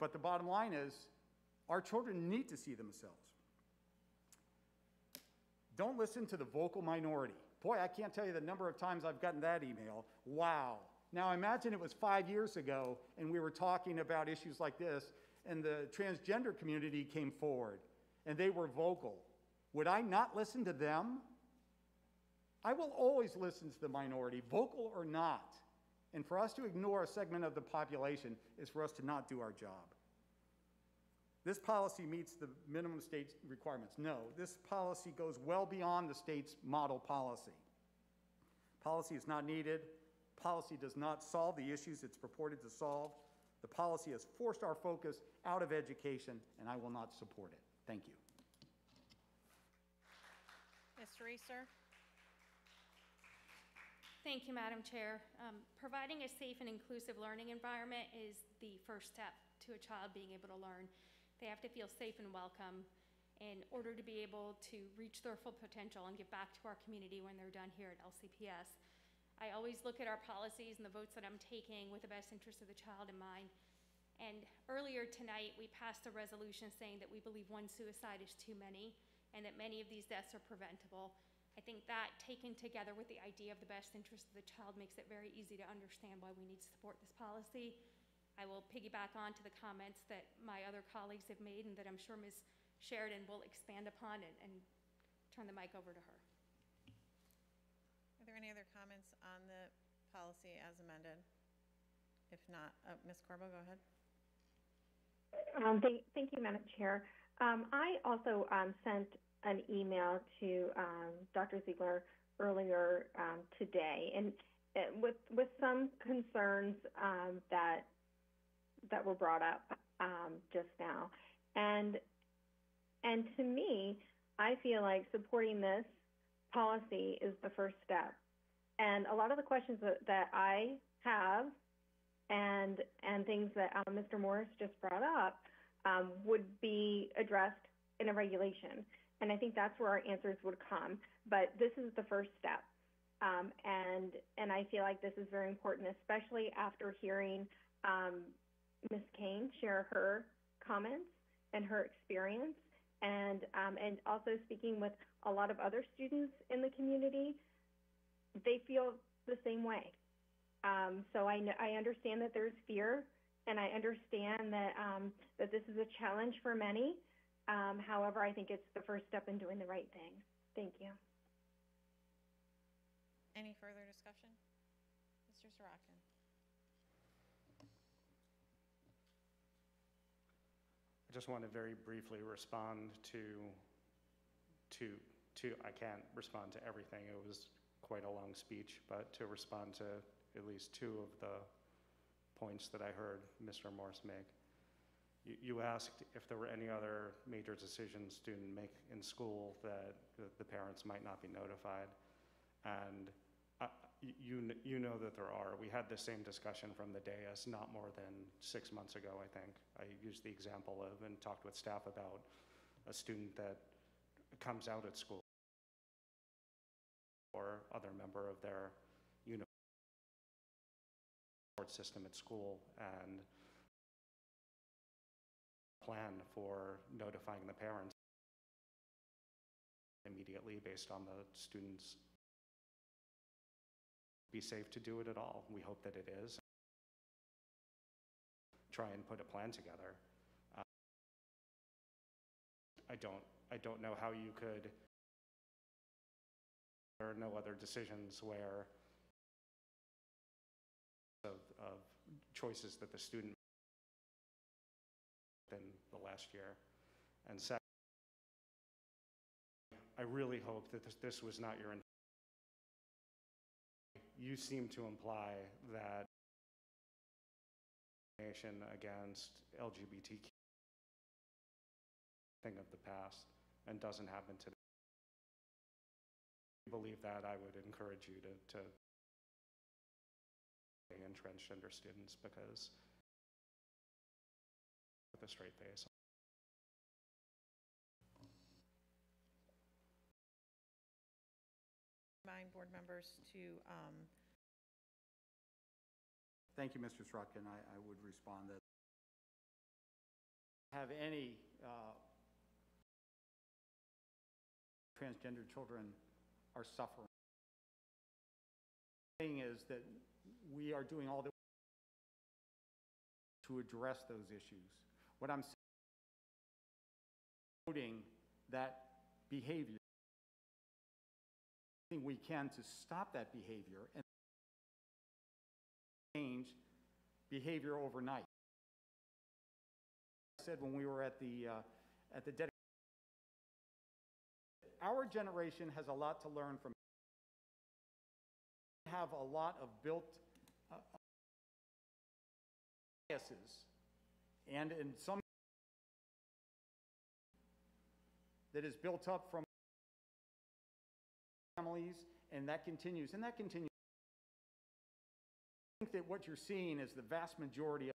But the bottom line is, our children need to see themselves. Don't listen to the vocal minority. Boy, I can't tell you the number of times I've gotten that email. Wow. Now imagine it was five years ago and we were talking about issues like this and the transgender community came forward and they were vocal. Would I not listen to them? I will always listen to the minority, vocal or not. And for us to ignore a segment of the population is for us to not do our job. This policy meets the minimum state requirements. No, this policy goes well beyond the state's model policy. Policy is not needed. Policy does not solve the issues it's purported to solve. The policy has forced our focus out of education, and I will not support it. Thank you. Mr. Reaser? Thank you, Madam Chair. Um, providing a safe and inclusive learning environment is the first step to a child being able to learn. They have to feel safe and welcome in order to be able to reach their full potential and give back to our community when they're done here at LCPS. I always look at our policies and the votes that I'm taking with the best interest of the child in mind. And earlier tonight, we passed a resolution saying that we believe one suicide is too many and that many of these deaths are preventable. I think that taken together with the idea of the best interest of the child makes it very easy to understand why we need to support this policy. I will piggyback on to the comments that my other colleagues have made and that I'm sure Ms. Sheridan will expand upon and, and turn the mic over to her. Are there any other comments on the policy as amended? If not, uh, Ms. Corbo, go ahead. Um, thank, thank you, Madam Chair. Um, I also um, sent an email to um, Dr. Ziegler earlier um, today, and uh, with with some concerns um, that that were brought up um, just now, and and to me, I feel like supporting this policy is the first step. And a lot of the questions that, that I have, and and things that um, Mr. Morse just brought up, um, would be addressed in a regulation. And I think that's where our answers would come. But this is the first step. Um, and and I feel like this is very important, especially after hearing um, Ms. Kane share her comments and her experience, and um, and also speaking with a lot of other students in the community, they feel the same way. Um, so I I understand that there's fear, and I understand that um, that this is a challenge for many. Um, however, I think it's the first step in doing the right thing. Thank you. Any further discussion? Mr. Serotkin? I just want to very briefly respond to, to, to, I can't respond to everything. It was quite a long speech, but to respond to at least two of the points that I heard Mr. Morse make. You, asked if there were any other major decisions students make in school that the parents might not be notified. And you, you know that there are. We had the same discussion from the dais not more than six months ago, I think. I used the example of and talked with staff about a student that comes out at school or other member of their uniform system at school and plan for notifying the parents immediately based on the student's be safe to do it at all. We hope that it is. Try and put a plan together. I don't, I don't know how you could, there are no other decisions where of, of choices that the student in the last year. And second, I really hope that this, this was not your, in- you seem to imply that discrimination against LGBTQ thing of the past and doesn't happen today. If you believe that, I would encourage you to, to in transgender students because with a straight face. Remind board members to, um, Thank you, Mr. Serotkin. I, I would respond that have any uh, transgender children are suffering. The Thing is that we are doing all that to address those issues. What I'm saying, that behavior, we can to stop that behavior and change behavior overnight. I said when we were at the uh, at the dedication, our generation has a lot to learn from. We have a lot of built uh, biases, and in some that is built up from families, and that continues, and that continues. I think that what you're seeing is the vast majority of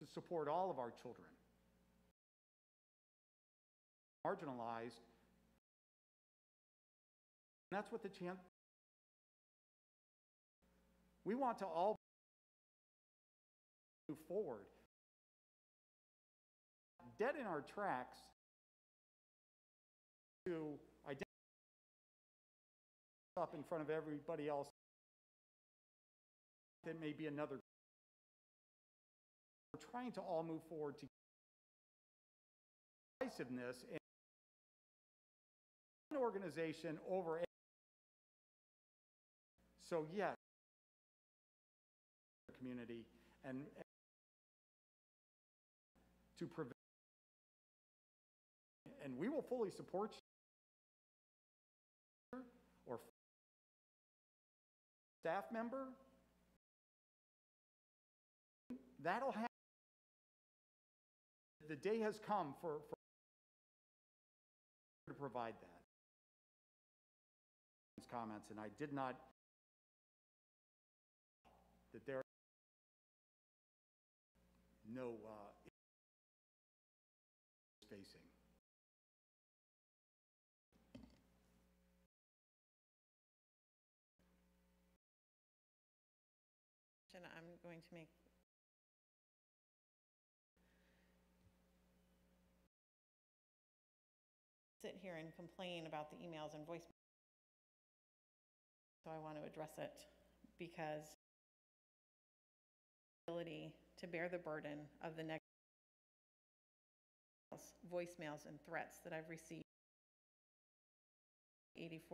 to support all of our children. Marginalized. That's what the chance. We want to all move forward. Dead in our tracks to up in front of everybody else that may be another. We're trying to all move forward to decisiveness and one organization over. So yes, community and to prevent, and we will fully support you or staff member That'll happen. The day has come for, for to provide that. Comments, and I did not that there are no uh, sit here and complain about the emails and voicemails. So I want to address it because ability to bear the burden of the next voicemails and threats that I've received 84